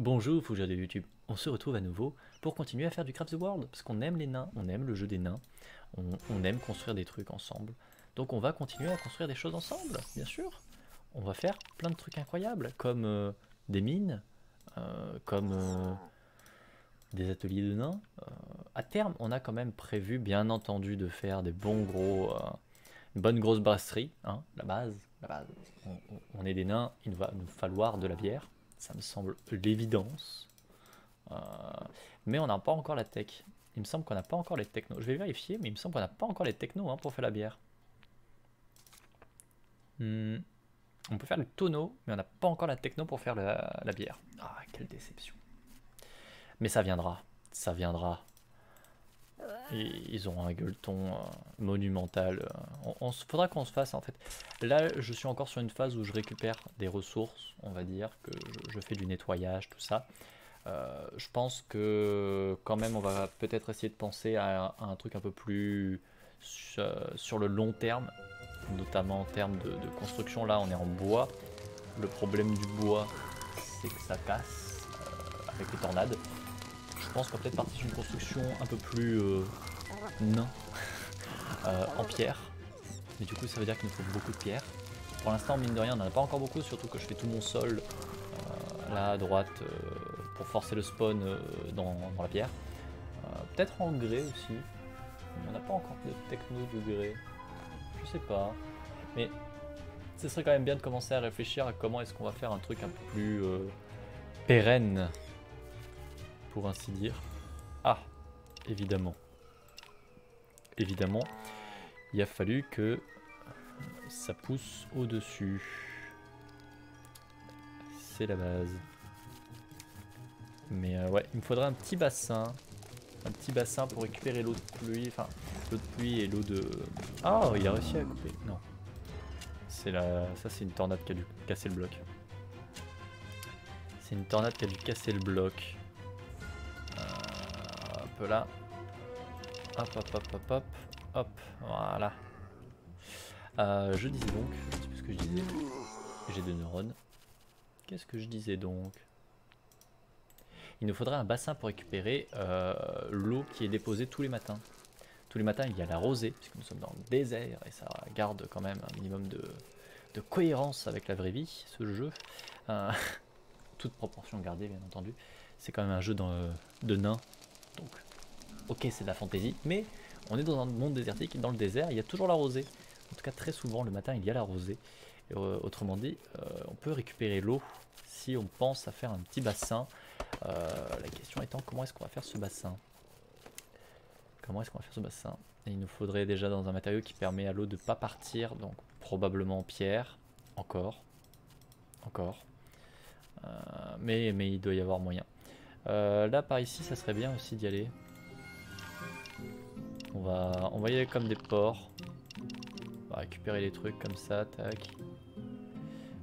Bonjour fougères de YouTube, on se retrouve à nouveau pour continuer à faire du Craft the World, parce qu'on aime les nains, on aime le jeu des nains, on, aime construire des trucs ensemble. Donc on va continuer à construire des choses ensemble, bien sûr. On va faire plein de trucs incroyables, comme euh, des mines, euh, comme euh, des ateliers de nains. À terme, on a quand même prévu, bien entendu, de faire des bons gros, une bonne grosse brasserie, hein, la base, la base. On est des nains, il va nous falloir de la bière, ça me semble l'évidence. Euh, mais on n'a pas encore la tech. Il me semble qu'on n'a pas encore les technos. Je vais vérifier, mais il me semble qu'on n'a pas encore les technos hein, pour faire la bière. Hmm. On peut faire le tonneau, mais on n'a pas encore la techno pour faire la, la bière. Ah, quelle déception. Mais ça viendra, ça viendra. Et ils auront un gueuleton euh, monumental. euh. On, faudra qu'on se fasse en fait. Là, je suis encore sur une phase où je récupère des ressources, on va dire, que je, fais du nettoyage, tout ça. Euh, je pense que quand même, on va peut-être essayer de penser à, un truc un peu plus sur, le long terme, notamment en termes de, construction. Là, on est en bois. Le problème du bois, c'est que ça casse avec les tornades. Je pense qu'on va peut-être partir sur une construction un peu plus euh, nain euh, en pierre. Mais du coup, ça veut dire qu'il nous faut beaucoup de pierre. Pour l'instant, mine de rien, on n'en a pas encore beaucoup, surtout que je fais tout mon sol euh, là à droite euh, pour forcer le spawn euh, dans, dans la pierre. Peut-être en grès aussi. On n'a pas encore de techno de grès. Je sais pas. Mais ce serait quand même bien de commencer à réfléchir à comment est-ce qu'on va faire un truc un peu plus pérenne, pour ainsi dire. Ah, évidemment. Évidemment, il a fallu que ça pousse au-dessus. C'est la base. Mais euh, ouais, il me faudrait un petit bassin. Un petit bassin pour récupérer l'eau de pluie. Enfin, l'eau de pluie et l'eau de... Ah, il a réussi à couper. Non. C'est la... Ça, c'est une tornade qui a dû casser le bloc. C'est une tornade qui a dû casser le bloc. Euh, hop là. Hop, hop, hop, hop, hop. Hop, voilà. Euh, je disais donc, je sais plus ce que je disais. J'ai deux neurones. Qu'est-ce que je disais donc? Il nous faudrait un bassin pour récupérer euh, l'eau qui est déposée tous les matins. Tous les matins, il y a la rosée, puisque nous sommes dans le désert et ça garde quand même un minimum de, cohérence avec la vraie vie, ce jeu. Euh, toute proportion gardée, bien entendu. C'est quand même un jeu de nains, donc ok, c'est de la fantaisie, mais on est dans un monde désertique, dans le désert, il y a toujours la rosée. En tout cas, très souvent, le matin, il y a la rosée. Euh, autrement dit, euh, on peut récupérer l'eau si on pense à faire un petit bassin. Euh, la question étant, comment est-ce qu'on va faire ce bassin? Comment est-ce qu'on va faire ce bassin? Il nous faudrait déjà dans un matériau qui permet à l'eau de ne pas partir, donc probablement en pierre, encore, encore. Mais, mais il doit y avoir moyen. Euh, là, par ici, ça serait bien aussi d'y aller. On va, y aller comme des porcs. On va récupérer les trucs comme ça, tac.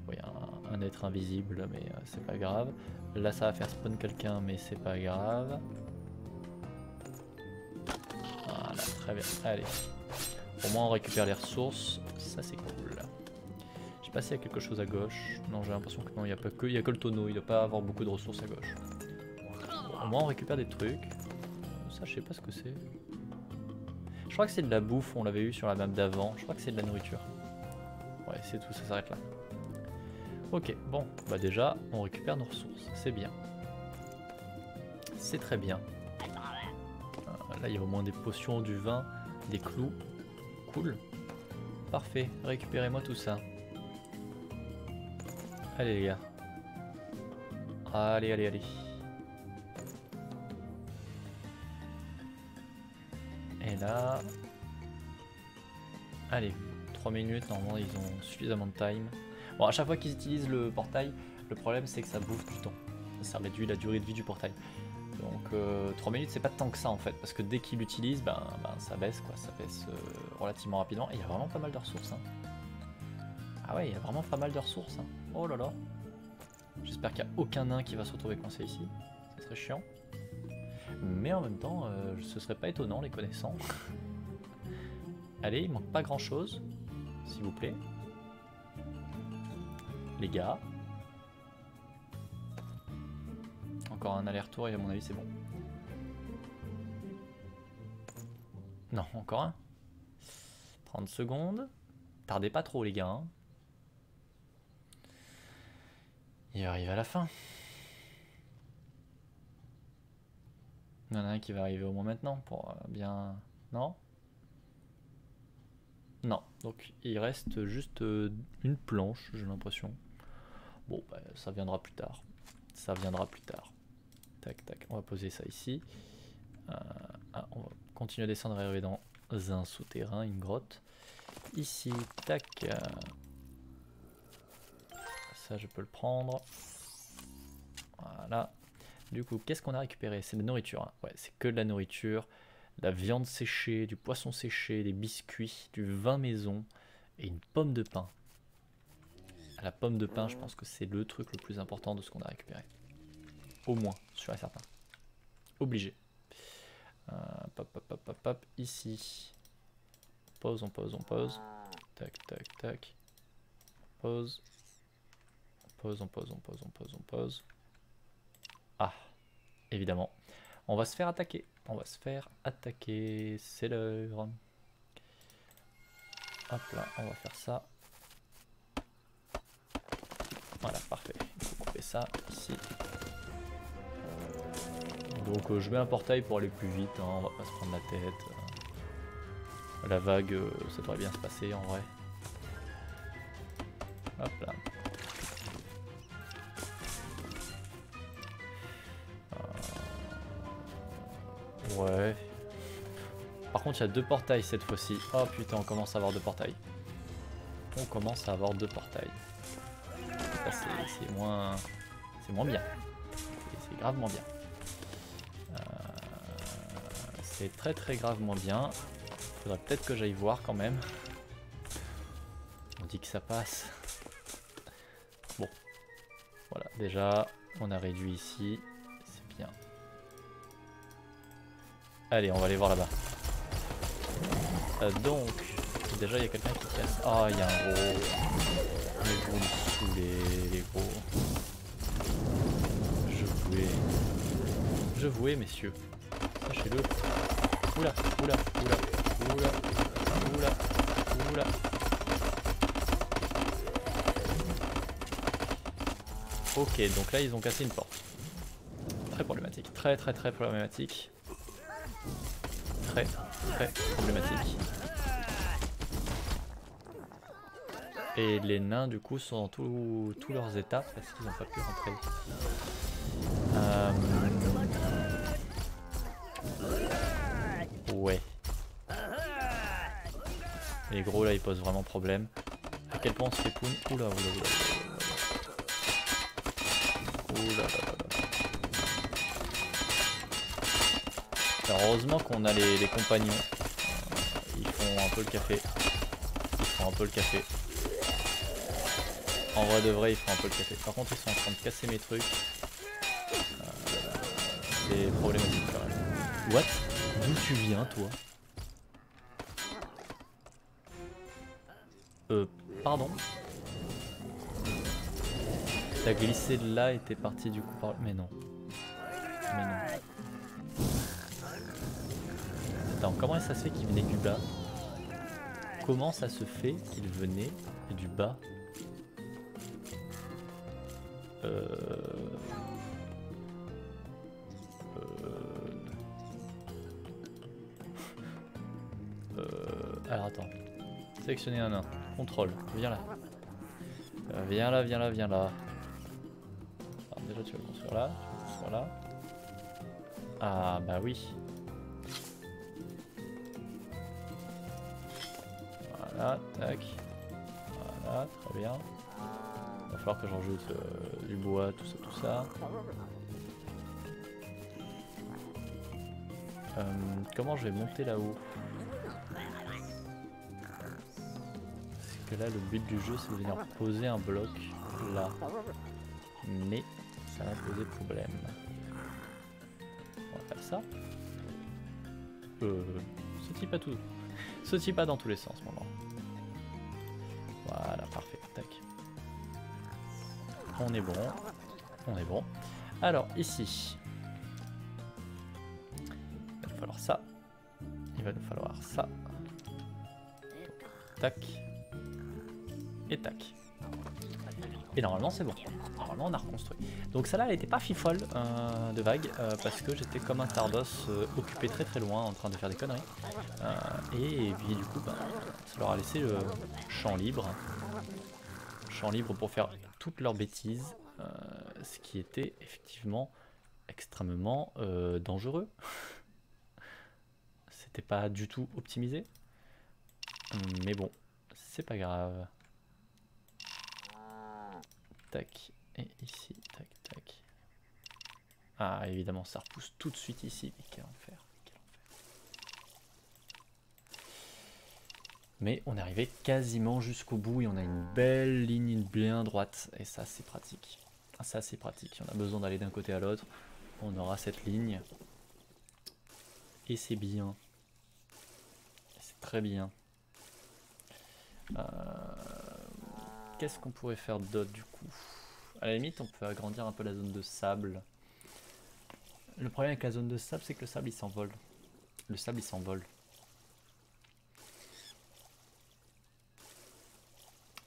Oui, un, un être invisible, mais euh, c'est pas grave. Là, ça va faire spawn quelqu'un, mais c'est pas grave. Voilà, très bien. Allez. Au moins, on récupère les ressources. Ça, c'est cool. Je sais pas s'il y a quelque chose à gauche. Non, j'ai l'impression que non, il n'y a, pas que- il a que le tonneau. Il doit pas avoir beaucoup de ressources à gauche. Au moins, on récupère des trucs. Ça, je sais pas ce que c'est. Je crois que c'est de la bouffe, on l'avait eu sur la map d'avant. Je crois que c'est de la nourriture. Ouais, c'est tout, ça s'arrête là. Ok, bon, bah déjà, on récupère nos ressources, c'est bien. C'est très bien. Euh, là, il y a au moins des potions, du vin, des clous. Cool. Parfait, récupérez-moi tout ça. Allez les gars. Allez, allez, allez. Là... Allez, 3 minutes, normalement ils ont suffisamment de time. Bon, à chaque fois qu'ils utilisent le portail, le problème c'est que ça bouffe du temps. Ça réduit la durée de vie du portail. Donc euh, 3 minutes c'est pas tant que ça en fait, parce que dès qu'ils l'utilisent, ben, ben, ça baisse quoi, ça baisse euh, relativement rapidement. Et il y a vraiment pas mal de ressources. hein. Ah ouais, il y a vraiment pas mal de ressources. hein. Oh là là. J'espère qu'il n'y a aucun nain qui va se retrouver coincé ici. Ça serait chiant. Mais en même temps, euh, ce serait pas étonnant les connaissant. Allez, il manque pas grand chose, s'il vous plaît. Les gars. encore un aller-retour et à mon avis c'est bon. Non, encore un. 30 secondes. Tardez pas trop les gars. Hein. Il arrive à la fin. Il y en a un qui va arriver au moins maintenant pour euh, bien... Non? Non, donc il reste juste euh, une planche, j'ai l'impression. Bon, bah, ça viendra plus tard. Ça viendra plus tard. Tac, tac, on va poser ça ici. Euh, ah, on va continuer à descendre et arriver dans un souterrain, une grotte. Ici, tac. Ça, je peux le prendre. Voilà. Du coup, qu'est-ce qu'on a récupéré? C'est de la nourriture. Hein. Ouais, c'est que de la nourriture. la viande séchée, du poisson séché, des biscuits, du vin maison et une pomme de pain. La pomme de pain, je pense que c'est le truc le plus important de ce qu'on a récupéré. Au moins, sûr et certain. Obligé. Euh, pop, pop, pop, pop. Ici. Pause, on pose, on pose. Tac, tac, tac. Pause. Pause, on pose, on pose, on pose, on pose. Ah, évidemment. On va se faire attaquer. On va se faire attaquer. C'est l'heure. Hop là, on va faire ça. Voilà, parfait. Il faut couper ça ici. Donc euh, je mets un portail pour aller plus vite, hein. on va pas se prendre la tête. La vague, euh, ça devrait bien se passer en vrai. Hop là. Contre, il y a deux portails cette fois-ci. Oh putain, on commence à avoir deux portails. On commence à avoir deux portails. C'est moins... C'est moins bien. C'est gravement bien. Euh, c'est très très gravement bien. Faudrait peut-être que j'aille voir quand même. On dit que ça passe. Bon. Voilà, déjà, on a réduit ici. C'est bien. Allez, on va aller voir là-bas. Euh, donc, déjà il y a quelqu'un qui casse. Ah, oh, il y a un gros. Les gros me saouler, les gros. Je voulais. Je voulais, messieurs. Sachez-le. Oula, oula, oula, oula, oula, oula. Ok, donc là ils ont cassé une porte. Très problématique, très très très problématique très problématique. Et les nains du coup sont dans tous leurs états parce qu'ils n'ont pas pu rentrer. Euh, ouais. Les gros là ils posent vraiment problème. À quel point on se fait poun Oula oula oula. Oula heureusement qu'on a les, compagnons. Ils font un peu le café. Ils font un peu le café. En vrai de vrai, ils font un peu le café. Par contre, ils sont en train de casser mes trucs. Euh, c'est problématique quand même. What? D'où tu viens, toi? Euh, pardon? T'as glissé de là et t'es parti du coup par... Mais non. Attends, comment ça se fait qu'il venait du bas? Comment ça se fait qu'il venait du bas? Euh... Euh... euh alors attends. Sélectionner un nain. Contrôle. Viens là. Euh, viens là, viens là, viens là. Déjà tu vas construire là. Tu vas construire là. Ah bah oui. Tac. Voilà, très bien. Il va falloir que j'ajoute euh, du bois, tout ça, tout ça. Euh, comment je vais monter là-haut? Parce que là, le but du jeu, c'est de venir poser un bloc là. Mais ça va poser problème. On va faire ça. Euh, sautille pas tout. Sautille pas dans tous les sens, mon voilà, parfait. Tac. On est bon. On est bon. Alors, ici. Il va nous falloir ça. Il va nous falloir ça. Tac. Et tac. Et normalement c'est bon. Normalement on a reconstruit. Donc celle-là elle était pas fifole euh, de vague euh, parce que j'étais comme un Tardos euh, occupé très très loin en train de faire des conneries. et, puis du coup bah, ça leur a laissé le champ libre. Champ libre pour faire toutes leurs bêtises. ce qui était effectivement extrêmement dangereux. C'était pas du tout optimisé. Mais bon, c'est pas grave. Tac. Et ici, tac, tac. Ah, évidemment, ça repousse tout de suite ici. Mais quel enfer. Mais on est arrivé quasiment jusqu'au bout et on a une belle ligne bien droite. Et ça, c'est pratique. Ça, c'est pratique. On a besoin d'aller d'un côté à l'autre. On aura cette ligne. Et c'est bien. C'est très bien. Euh, Qu'est-ce qu'on pourrait faire d'autre du coup? À la limite, on peut agrandir un peu la zone de sable. Le problème avec la zone de sable, c'est que le sable il s'envole. Le sable il s'envole.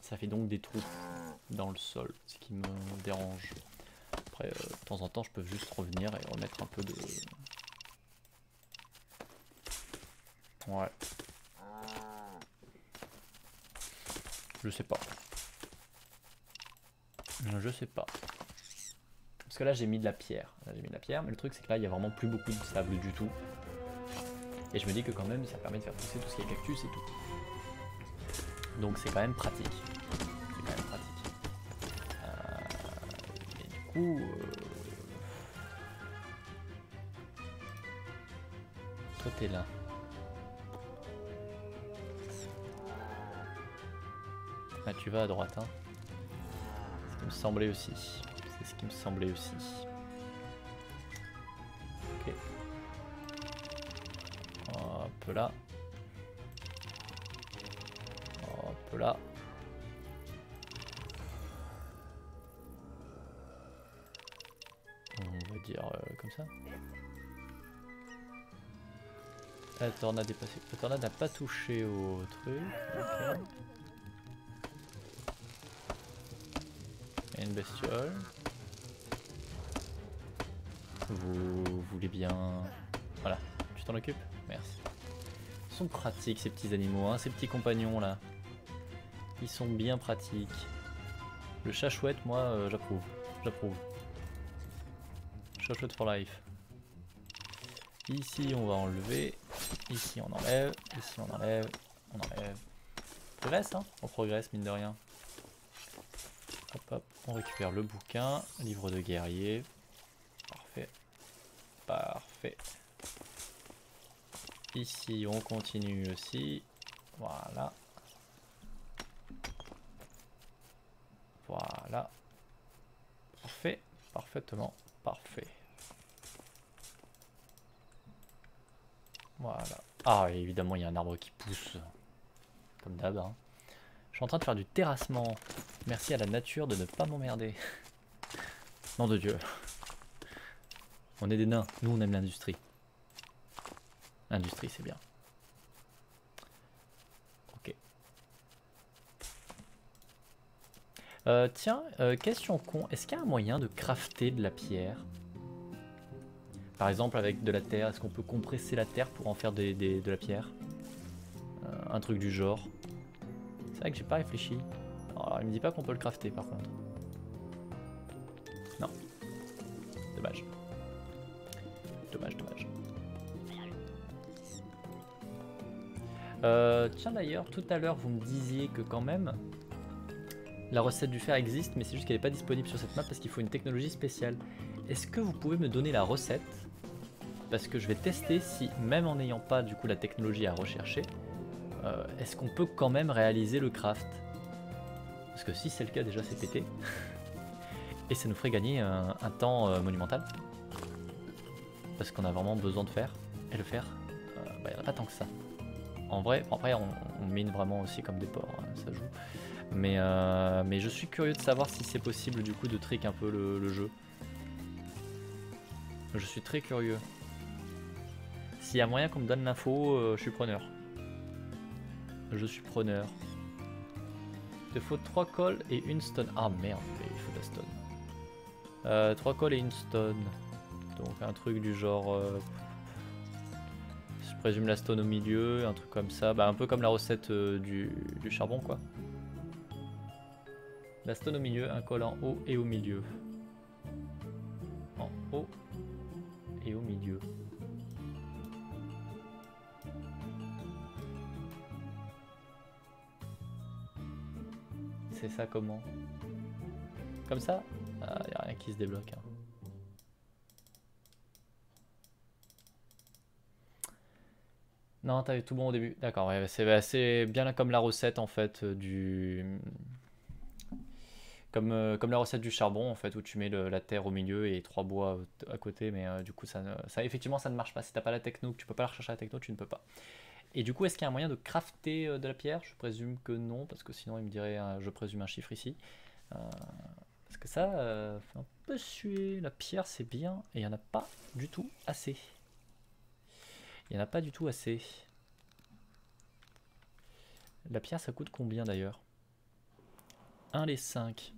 Ça fait donc des trous dans le sol, ce qui me dérange. Après, euh, de temps en temps, je peux juste revenir et remettre un peu de... Ouais. Je sais pas. Je sais pas. Parce que là j'ai mis de la pierre. J'ai mis de la pierre, mais le truc c'est que là il y a vraiment plus beaucoup de sable du tout. Et je me dis que quand même ça permet de faire pousser tout ce qui est cactus et tout. Donc c'est quand même pratique. C'est quand même pratique. Euh, et du coup... Euh... Toi t'es là. Ah tu vas à droite hein me semblait aussi. C'est ce qui me semblait aussi. Ok. Hop là. Hop là. On va dire euh, comme ça. La tornade est n'a pas touché au truc. Une bestiole. Vous voulez bien... Voilà, tu t'en occupes Merci. Ils sont pratiques ces petits animaux, hein, ces petits compagnons là. Ils sont bien pratiques. Le chat chouette, moi, euh, j'approuve. J'approuve. Chat chouette for life. Ici, on va enlever. Ici, on enlève. Ici, on enlève. On enlève. On progresse, hein On progresse, mine de rien. Hop, hop. On récupère le bouquin, livre de guerrier. Parfait. Parfait. Ici, on continue aussi. Voilà. Voilà. Parfait. Parfaitement parfait. Voilà. Ah, évidemment, il y a un arbre qui pousse. Comme d'hab. Hein. Je suis en train de faire du terrassement. Merci à la nature de ne pas m'emmerder. Nom de Dieu. On est des nains. Nous, on aime l'industrie. L'industrie, c'est bien. Ok. Euh, tiens, euh, question con. Est-ce qu'il y a un moyen de crafter de la pierre? Par exemple, avec de la terre, est-ce qu'on peut compresser la terre pour en faire de la pierre? Euh, Un truc du genre. C'est vrai que j'ai pas réfléchi. Alors, il me dit pas qu'on peut le crafter par contre. Non. Dommage. Dommage, dommage. Euh, tiens d'ailleurs, tout à l'heure vous me disiez que quand même la recette du fer existe, mais c'est juste qu'elle n'est pas disponible sur cette map parce qu'il faut une technologie spéciale. Est-ce que vous pouvez me donner la recette? Parce que je vais tester si, même en n'ayant pas du coup la technologie à rechercher, euh, est-ce qu'on peut quand même réaliser le craft parce que si c'est le cas, déjà c'est pété. Et ça nous ferait gagner un, temps euh, monumental. Parce qu'on a vraiment besoin de faire. Et le faire, euh, bah, il n'y en a pas tant que ça. En vrai, après on, mine vraiment aussi comme des porcs, hein, ça joue. Mais, mais je suis curieux de savoir si c'est possible du coup de trick un peu le, jeu. Je suis très curieux. S'il y a moyen qu'on me donne l'info, je suis preneur. Je suis preneur. Il te faut 3 cols et une stone. Ah merde, il faut de la stone. Euh, 3 cols et une stone. Donc un truc du genre... Euh, je présume la stone au milieu, un truc comme ça. Bah, un peu comme la recette euh, du charbon quoi. La stone au milieu, un col en haut et au milieu. En haut et au milieu. C'est ça comment Comme ça Ah, y a rien qui se débloque. hein. Non, t'avais tout bon au début. D'accord, ouais, c'est bien comme la recette en fait euh, du... Comme, euh, comme la recette du charbon en fait où tu mets le- la terre au milieu et trois bois euh, à côté mais euh, du coup ça, ne- effectivement ça ne marche pas. Si t'as pas la techno, que tu peux pas la rechercher à la techno, tu ne peux pas. Et du coup est-ce qu'il y a un moyen de crafter euh, de la pierre? Je présume que non parce que sinon il me dirait euh, je présume un chiffre ici. Euh, parce que ça euh, fait un peu suer. La pierre c'est bien et il n'y en a pas du tout assez. Il n'y en a pas du tout assez. La pierre ça coûte combien d'ailleurs? 1 les 5.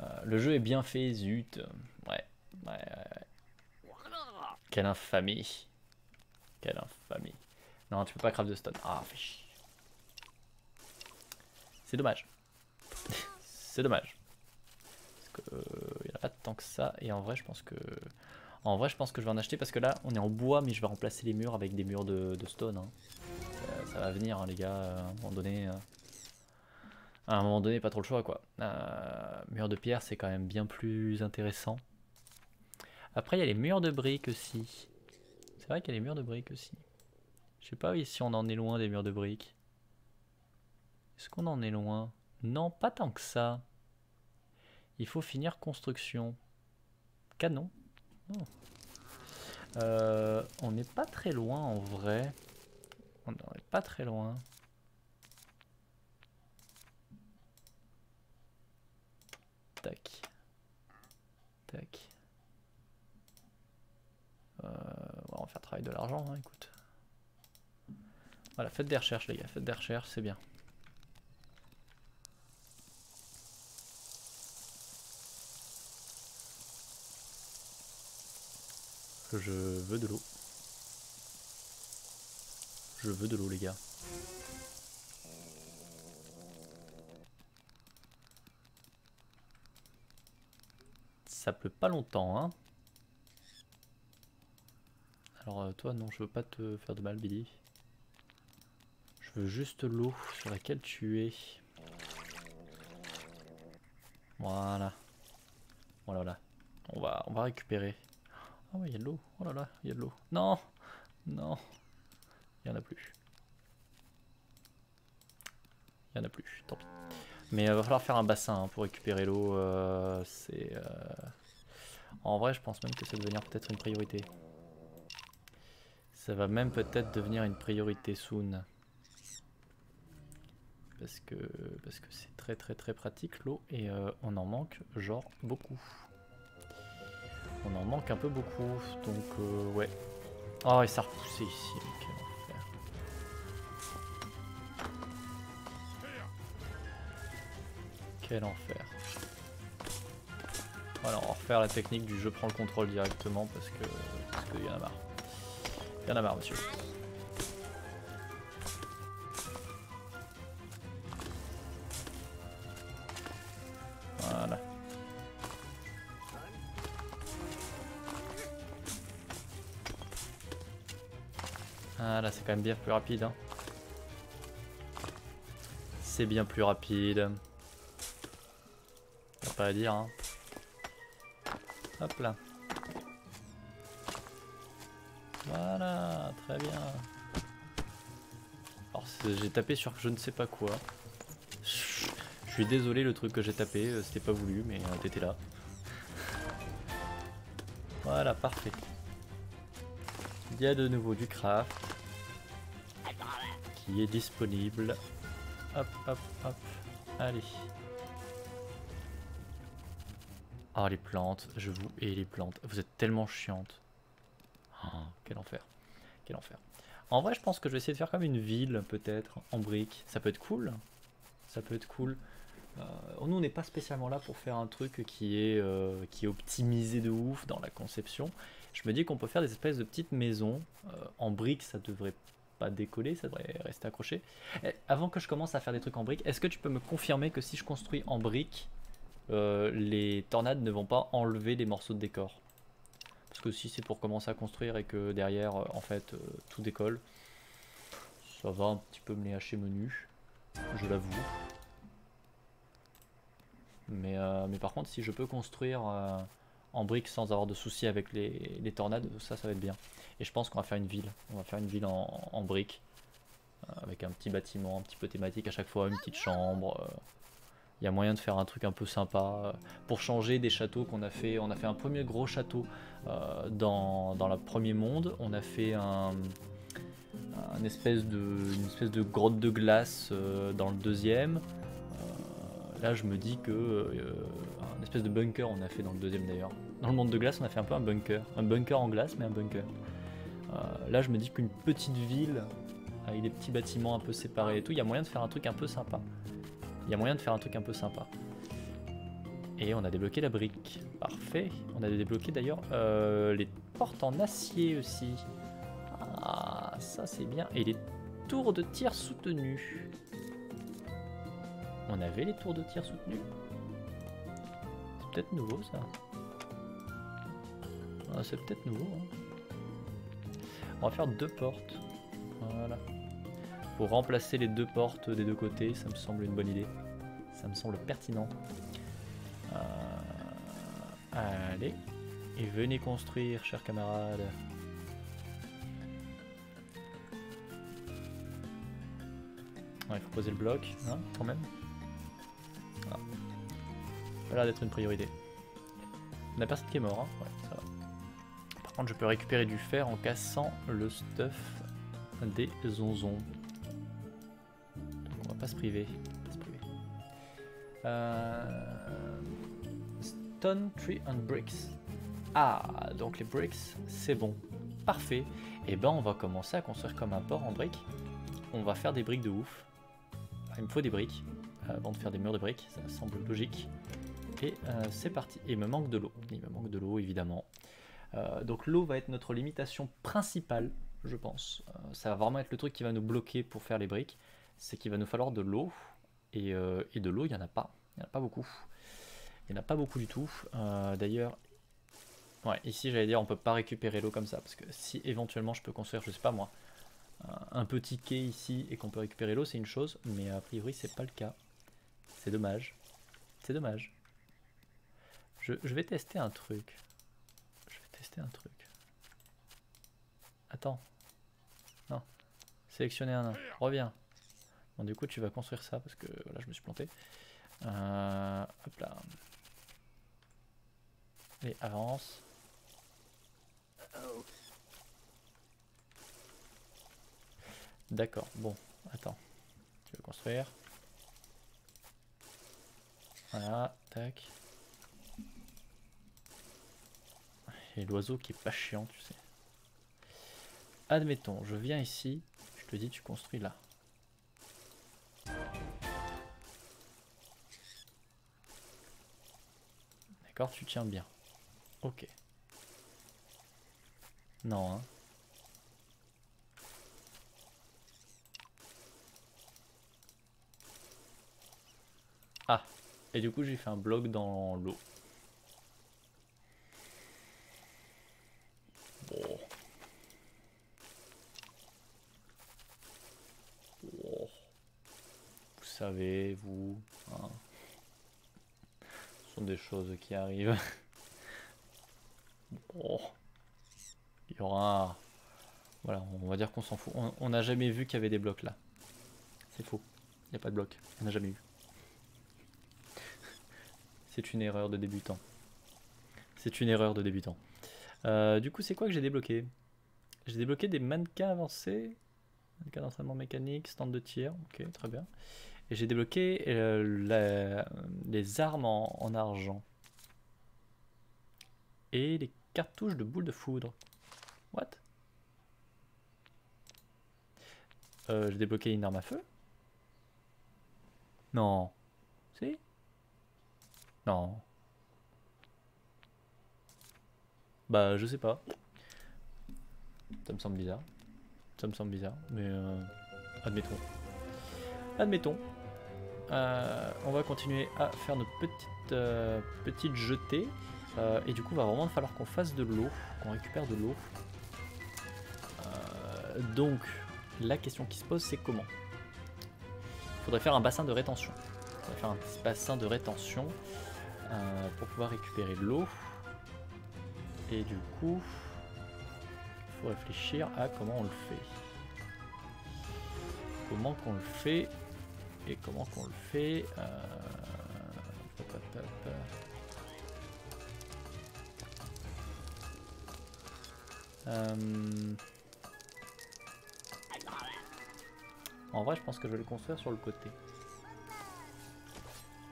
Euh, le jeu est bien fait, zut. Ouais, ouais, ouais. ouais. Quelle infamie. Quelle infamie. Non, tu peux pas craft de stone. Ah, fais. C'est dommage. C'est dommage. Parce que euh, a pas tant que ça. Et en vrai, je pense que. En vrai, je pense que je vais en acheter parce que là, on est en bois, mais je vais remplacer les murs avec des murs de, stone. hein. Ça, va venir, hein, les gars, à un moment donné. euh. À un moment donné, pas trop le choix, quoi. Euh, mur de pierre, c'est quand même bien plus intéressant. Après, il y a les murs de briques aussi. C'est vrai qu'il y a les murs de briques aussi. Je sais pas si on en est loin des murs de briques. Est-ce qu'on en est loin? Non, pas tant que ça. Il faut finir construction. Canon Non. Euh, on n'est pas très loin en vrai. On n'est pas très loin. Tac. Tac. Euh, on va faire travailler de l'argent, hein, écoute. Voilà, faites des recherches les gars, faites des recherches, c'est bien. Je veux de l'eau. Je veux de l'eau les gars. Ça pleut pas longtemps hein. Alors euh, toi non je veux pas te faire de mal Billy. Je veux juste l'eau sur laquelle tu es. Voilà. Voilà voilà. On va, on va récupérer. Ah ouais il y a de l'eau. Oh là là, il y a de l'eau. Non Non Il y en a plus. Il y en a plus, tant pis. Mais il va falloir faire un bassin hein, pour récupérer l'eau. euh, c'est. euh, En vrai, je pense même que ça va devenir peut-être une priorité. Ça va même peut-être devenir une priorité soon. Parce que parce que c'est très très très pratique l'eau et euh, on en manque genre beaucoup. On en manque un peu beaucoup, donc euh, ouais. Oh et ça repoussé ici, enfer. Quel enfer. Voilà, on va refaire la technique du je prends le contrôle directement parce que parce qu'il y en a marre. Il y a marre monsieur. Voilà. Ah là c'est quand même bien plus rapide. hein. C'est bien plus rapide. Y'a pas à dire. Hein. Hop là. Voilà, très bien. Alors j'ai tapé sur je ne sais pas quoi. Je suis désolé le truc que j'ai tapé, euh, c'était pas voulu mais euh, t'étais là. Voilà, parfait. Il y a de nouveau du craft qui est disponible. Hop, hop, hop. Allez. Ah, les plantes, je vous hais les plantes. Vous êtes tellement chiantes. Quel enfer. Quel enfer. En vrai, je pense que je vais essayer de faire comme une ville, peut-être, en briques. Ça peut être cool. Ça peut être cool. Euh, nous, on n'est pas spécialement là pour faire un truc qui est, euh, qui est optimisé de ouf dans la conception. Je me dis qu'on peut faire des espèces de petites maisons. Euh, en briques, ça devrait pas décoller, ça devrait rester accroché. Eh, avant que je commence à faire des trucs en briques, est-ce que tu peux me confirmer que si je construis en briques, les tornades ne vont pas enlever les morceaux de décor? Parce que si c'est pour commencer à construire et que derrière, en fait, tout décolle, ça va un petit peu me les hacher menu, je l'avoue. Mais, euh, mais par contre, si je peux construire euh, en briques sans avoir de soucis avec les, tornades, ça, ça va être bien. Et je pense qu'on va faire une ville. On va faire une ville en, briques. Euh, avec un petit bâtiment un petit peu thématique à chaque fois, une petite chambre. Il y a moyen de faire un truc un peu sympa. Pour changer des châteaux qu'on a fait, on a fait un premier gros château dans, dans le premier monde. On a fait un, espèce de, une espèce de grotte de glace dans le deuxième. Là, je me dis que euh, un espèce de bunker on a fait dans le deuxième d'ailleurs. Dans le monde de glace, on a fait un peu un bunker, un bunker en glace, mais un bunker. Euh, là, je me dis qu'une petite ville avec des petits bâtiments un peu séparés et tout, il y a moyen de faire un truc un peu sympa. Il y a moyen de faire un truc un peu sympa. Et on a débloqué la brique. Parfait. On a débloqué d'ailleurs euh, les portes en acier aussi. Ah, ça c'est bien. Et les tours de tir soutenus. On avait les tours de tir soutenus? C'est peut-être nouveau ça. Ah, c'est peut-être nouveau. Hein. On va faire deux portes. Voilà. Pour remplacer les deux portes des deux côtés, ça me semble une bonne idée. Ça me semble pertinent. Euh, allez. Et venez construire, chers camarades. il faut poser le bloc, hein, quand même. Ça a l'air d'être une priorité. On a personne qui est mort, hein. Par contre, je peux récupérer du fer en cassant le stuff des zonzons. Pas se priver. Pas. Euh... Stone, tree and bricks. Ah, donc les bricks, c'est bon. Parfait. Et eh ben on va commencer à construire comme un port en briques. On va faire des briques de ouf. il me faut des briques avant de faire des murs de briques, ça semble logique. Et euh, c'est parti. Et il me manque de l'eau. Il me manque de l'eau, évidemment. Euh, donc l'eau va être notre limitation principale, je pense. Euh, ça va vraiment être le truc qui va nous bloquer pour faire les briques. C'est qu'il va nous falloir de l'eau. Et, de l'eau, il n'y en a pas. Il n'y en a pas beaucoup. Il n'y en a pas beaucoup du tout. D'ailleurs, ouais, ici j'allais dire on peut pas récupérer l'eau comme ça. Parce que si éventuellement je peux construire, je sais pas moi, un petit quai ici et qu'on peut récupérer l'eau, c'est une chose. Mais a priori c'est pas le cas. C'est dommage. C'est dommage. Je, vais tester un truc. Je vais tester un truc. Attends. Non. Sélectionner un Reviens. Bon, du coup, tu vas construire ça parce que voilà, je me suis planté. Euh, hop là. Allez, avance. D'accord, bon, attends. Tu veux construire Voilà, tac. Et l'oiseau qui est pas chiant, tu sais. Admettons, je viens ici, je te dis tu construis là. Tu tiens bien. Ok. Non, hein. Ah, et du coup j'ai fait un bloc dans l'eau. Vous savez, vous... Hein. Des choses qui arrivent. bon. Il y aura... Voilà, on va dire qu'on s'en fout. On n'a jamais vu qu'il y avait des blocs là. C'est faux. Il n'y a pas de blocs. On n'a jamais eu. C'est une erreur de débutant. C'est une erreur de débutant. Euh, du coup, c'est quoi que j'ai débloqué? J'ai débloqué des mannequins avancés, mannequins d'entraînement mécanique, stand de tir, ok, très bien. Et j'ai débloqué euh, les armes en, argent. Et les cartouches de boules de foudre. What? Euh, J'ai débloqué une arme à feu Non. Si? Non. Bah, je sais pas. Ça me semble bizarre. Ça me semble bizarre, mais euh, admettons. Admettons. Euh, on va continuer à faire nos petites, euh, petites jetées. et du coup, il va vraiment falloir qu'on fasse de l'eau, qu'on récupère de l'eau. donc, la question qui se pose, c'est comment? Il faudrait faire un bassin de rétention. Il faudrait faire un petit bassin de rétention pour pouvoir récupérer l'eau. Et du coup, il faut réfléchir à comment on le fait. Comment qu'on le fait? Et comment qu'on le fait. Euh... Euh... En vrai, je pense que je vais le construire sur le côté.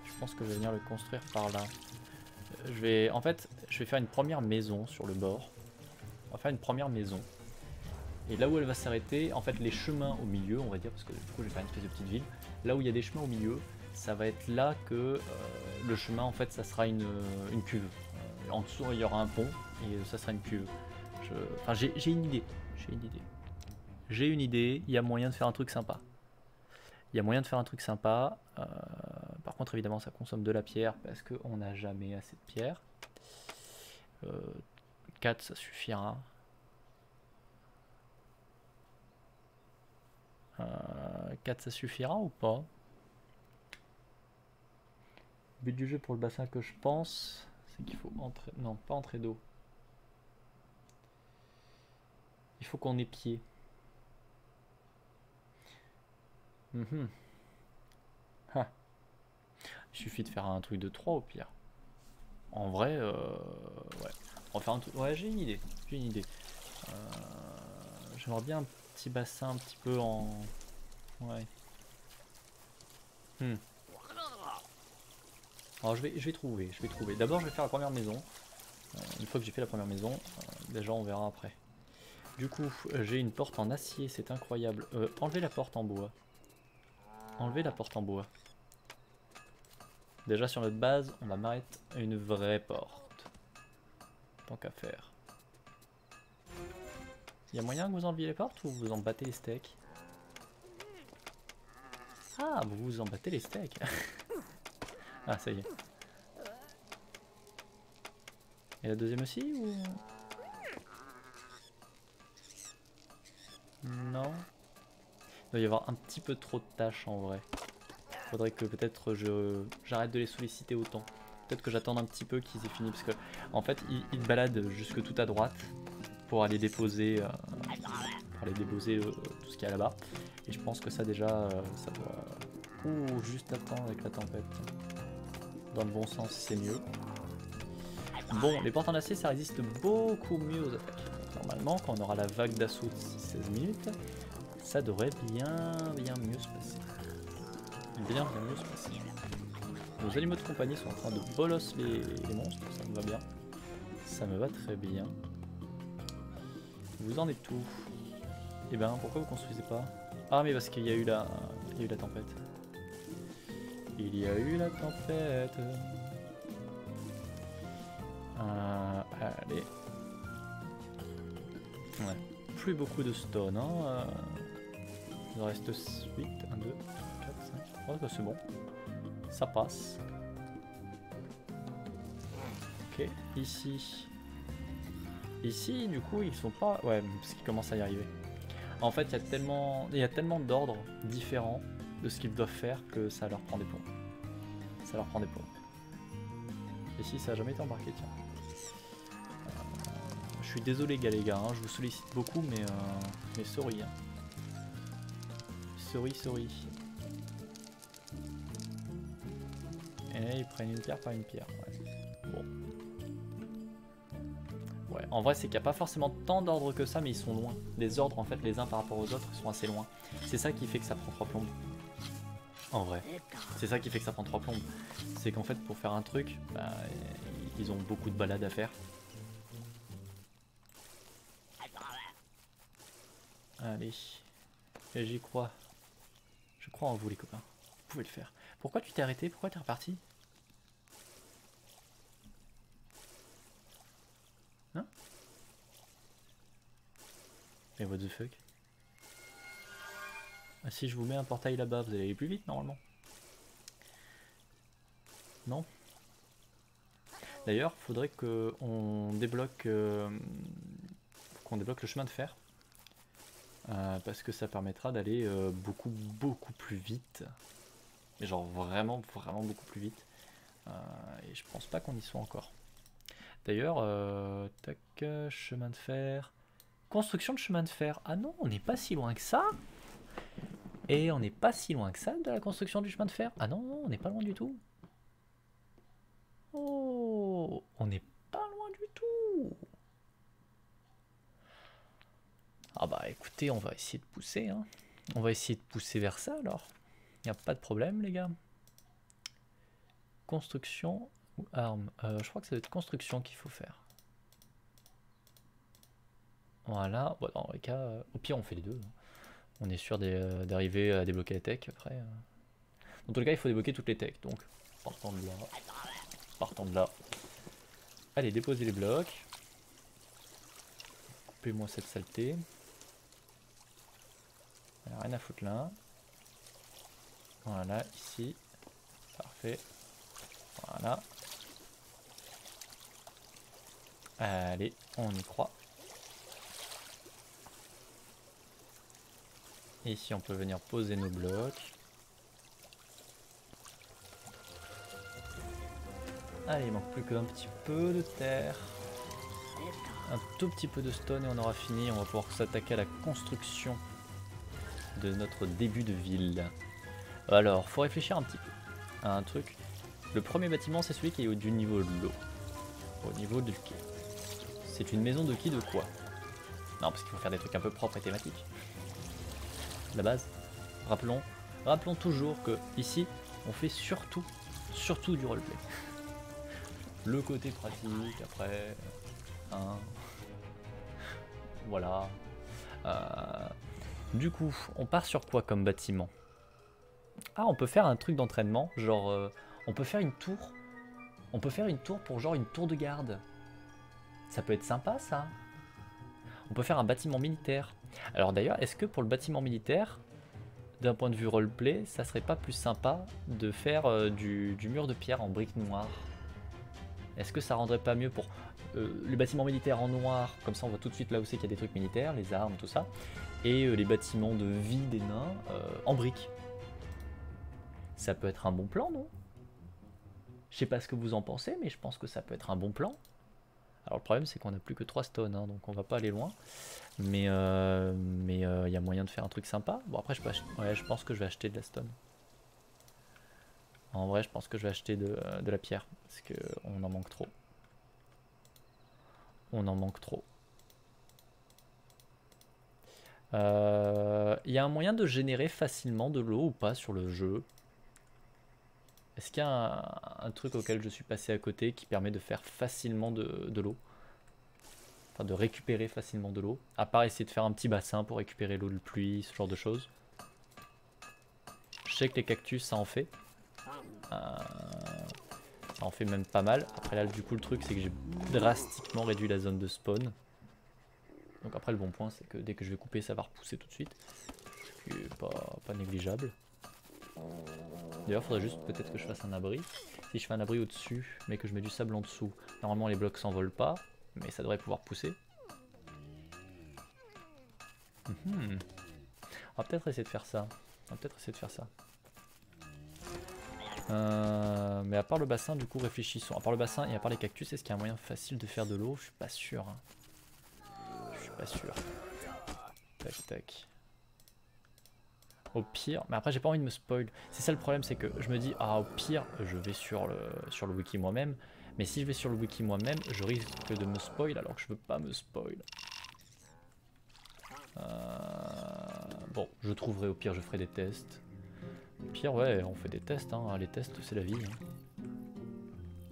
Je pense que je vais venir le construire par là. Je vais, en fait, je vais faire une première maison sur le bord. On va faire une première maison. Et là où elle va s'arrêter, en fait les chemins au milieu, on va dire, parce que du coup je vais faire une espèce de petite ville, là où il y a des chemins au milieu, ça va être là que euh, le chemin en fait ça sera une, une cuve. Euh, en dessous il y aura un pont et ça sera une cuve. Enfin j'ai une idée, j'ai une idée. J'ai une idée, il y a moyen de faire un truc sympa. Il y a moyen de faire un truc sympa. Euh, par contre évidemment ça consomme de la pierre parce qu'on n'a jamais assez de pierre. 4 ça suffira. 4 ça suffira ou pas? Le but du jeu pour le bassin que je pense, c'est qu'il faut entrer... Non, pas entrer d'eau. Il faut qu'on ait pied. Mhm. Il suffit de faire un truc de 3 au pire. En vrai, euh, ouais. On va faire un truc... Ouais, j'ai une idée. J'ai une idée. Euh, j'aimerais bien un petit bassin un petit peu en... Ouais. Hmm. Alors je vais, trouver, je vais trouver. D'abord je vais faire la première maison. Euh, une fois que j'ai fait la première maison, euh, déjà on verra après. Du coup, j'ai une porte en acier, c'est incroyable. Euh, enlevez la porte en bois. Enlevez la porte en bois. Déjà sur notre base, on va mettre une vraie porte. Tant qu'à faire. Il y a moyen que vous enleviez les portes ou vous en battez les steaks? Ah, vous vous en battez les steaks Ah, ça y est. Et la deuxième aussi. Non Il doit y avoir un petit peu trop de tâches en vrai. Faudrait que peut-être je j'arrête de les solliciter autant. Peut-être que j'attende un petit peu qu'ils aient fini parce que en fait ils, ils baladent jusque tout à droite pour aller déposer, euh, pour aller déposer euh, tout ce qu'il y a là-bas. Et je pense que ça déjà, euh, ça doit... Juste à temps avec la tempête. Dans le bon sens, c'est mieux. Bon, les portes en acier, ça résiste beaucoup mieux aux attaques. Normalement, quand on aura la vague d'assaut d'ici 16 minutes, ça devrait bien, bien mieux se passer. Bien, bien mieux se passer. Nos animaux de compagnie sont en train de bolos les, monstres, ça me va bien. Ça me va très bien. Vous en êtes tout. Et eh ben pourquoi vous construisez pas? Ah mais parce qu'il y la. Y a eu la tempête. Il y a eu la tempête. Euh, allez. Ouais. Plus beaucoup de stone. Hein. Euh. Il en reste 8. 1, 2, 4, 5. c'est bon. Ça passe. Ok. Ici. Ici, du coup, ils sont pas... Ouais, parce qu'ils commencent à y arriver. En fait, il y a tellement, il y a tellement d'ordres différents de ce qu'ils doivent faire que ça leur prend des points. Ça leur prend des points. Ici, ça a jamais été embarqué, tiens. Euh, je suis désolé, gars, les gars, hein, je vous sollicite beaucoup, mais, euh, mais sorry. Hein. Sorry, sorry. Et ils prennent une pierre par une pierre. Bon. En vrai, c'est qu'il n'y a pas forcément tant d'ordres que ça, mais ils sont loin. Les ordres, en fait, les uns par rapport aux autres, sont assez loin. C'est ça qui fait que ça prend 3 plombes en vrai. C'est ça qui fait que ça prend trois plombes. C'est qu'en fait, pour faire un truc, bah, ils ont beaucoup de balades à faire. Allez, j'y crois. Je crois en vous les copains. Vous pouvez le faire. Pourquoi tu t'es arrêté? Pourquoi t'es reparti? Hein Mais what the fuck? Si je vous mets un portail là-bas, vous allez aller plus vite normalement. Non? D'ailleurs, faudrait qu'on débloque, euh, qu'on débloque le chemin de fer. Euh, parce que ça permettra d'aller euh, beaucoup beaucoup plus vite. Et genre vraiment vraiment beaucoup plus vite. et je pense pas qu'on y soit encore. D'ailleurs, tac, chemin de fer. Construction de chemin de fer. Ah non, on n'est pas si loin que ça. Et on n'est pas si loin que ça de la construction du chemin de fer. Ah non, on n'est pas loin du tout. Oh, on n'est pas loin du tout. Ah bah écoutez, on va essayer de pousser. Hein. On va essayer de pousser vers ça alors. Il n'y a pas de problème les gars. Construction ou arme euh, Je crois que ça doit être construction qu'il faut faire. Voilà, dans les cas, euh, au pire on fait les deux. Hein. On est sûr euh, d'arriver à débloquer les techs après. Dans tous les cas, il faut débloquer toutes les techs, donc partant de là. Partant de là. Allez, déposez les blocs. Coupez-moi cette saleté rien à foutre là. Voilà, ici. Parfait. Voilà. Allez, on y croit. Ici, on peut venir poser nos blocs. Allez, il manque plus qu'un petit peu de terre. Un tout petit peu de stone et on aura fini. On va pouvoir s'attaquer à la construction de notre début de ville. Alors, faut réfléchir un petit peu à un truc. Le premier bâtiment, c'est celui qui est au du niveau de l'eau. Au niveau du quai. C'est une maison de qui, de quoi? Non, parce qu'il faut faire des trucs un peu propres et thématiques. La base. Rappelons, rappelons toujours que ici, on fait surtout, surtout du roleplay. Le côté pratique, après, hein, voilà. Euh, du coup, on part sur quoi comme bâtiment? Ah, on peut faire un truc d'entraînement, genre, euh, on peut faire une tour. On peut faire une tour pour genre une tour de garde. Ça peut être sympa ça. On peut faire un bâtiment militaire. Alors d'ailleurs, est-ce que pour le bâtiment militaire, d'un point de vue roleplay, ça serait pas plus sympa de faire euh, du, mur de pierre en briques noires? Est-ce que ça rendrait pas mieux pour euh, le bâtiment militaire en noir, comme ça on voit tout de suite là où c'est qu'il y a des trucs militaires, les armes, tout ça, et euh, les bâtiments de vie des nains en briques? Ça peut être un bon plan, non? Je sais pas ce que vous en pensez, mais je pense que ça peut être un bon plan. Alors le problème c'est qu'on a plus que 3 stones, hein, donc on va pas aller loin. Mais euh, mais il y a moyen de faire un truc sympa. Bon après je, peux ouais, je pense que je vais acheter de la stone. En vrai je pense que je vais acheter de, de la pierre, parce qu'on en manque trop. On en manque trop. Il euh, y a un moyen de générer facilement de l'eau ou pas sur le jeu? Est-ce qu'il y a un, truc auquel je suis passé à côté qui permet de faire facilement de, l'eau? Enfin de récupérer facilement de l'eau À part essayer de faire un petit bassin pour récupérer l'eau de pluie, ce genre de choses? Je sais que les cactus ça en fait. Euh, ça en fait même pas mal. Après là du coup le truc c'est que j'ai drastiquement réduit la zone de spawn. Donc après le bon point c'est que dès que je vais couper ça va repousser tout de suite. Ce qui est pas, pas négligeable. D'ailleurs faudrait juste peut-être que je fasse un abri. Si je fais un abri au-dessus mais que je mets du sable en dessous, normalement les blocs s'envolent pas. Mais ça devrait pouvoir pousser. Mhm. On va peut-être essayer de faire ça. On va peut-être essayer de faire ça. Euh, mais à part le bassin, du coup, réfléchissons. À part le bassin et à part les cactus, est-ce qu'il y a un moyen facile de faire de l'eau? Je suis pas sûr. Hein pas sûr. Tac, tac. Au pire, mais après j'ai pas envie de me spoil. C'est ça le problème, c'est que je me dis, ah au pire, je vais sur le, sur le wiki moi-même. Mais si je vais sur le wiki moi-même, je risque de me spoil alors que je veux pas me spoil. Euh, bon, je trouverai au pire, je ferai des tests. Au pire, ouais, on fait des tests, hein. les tests c'est la vie. Hein.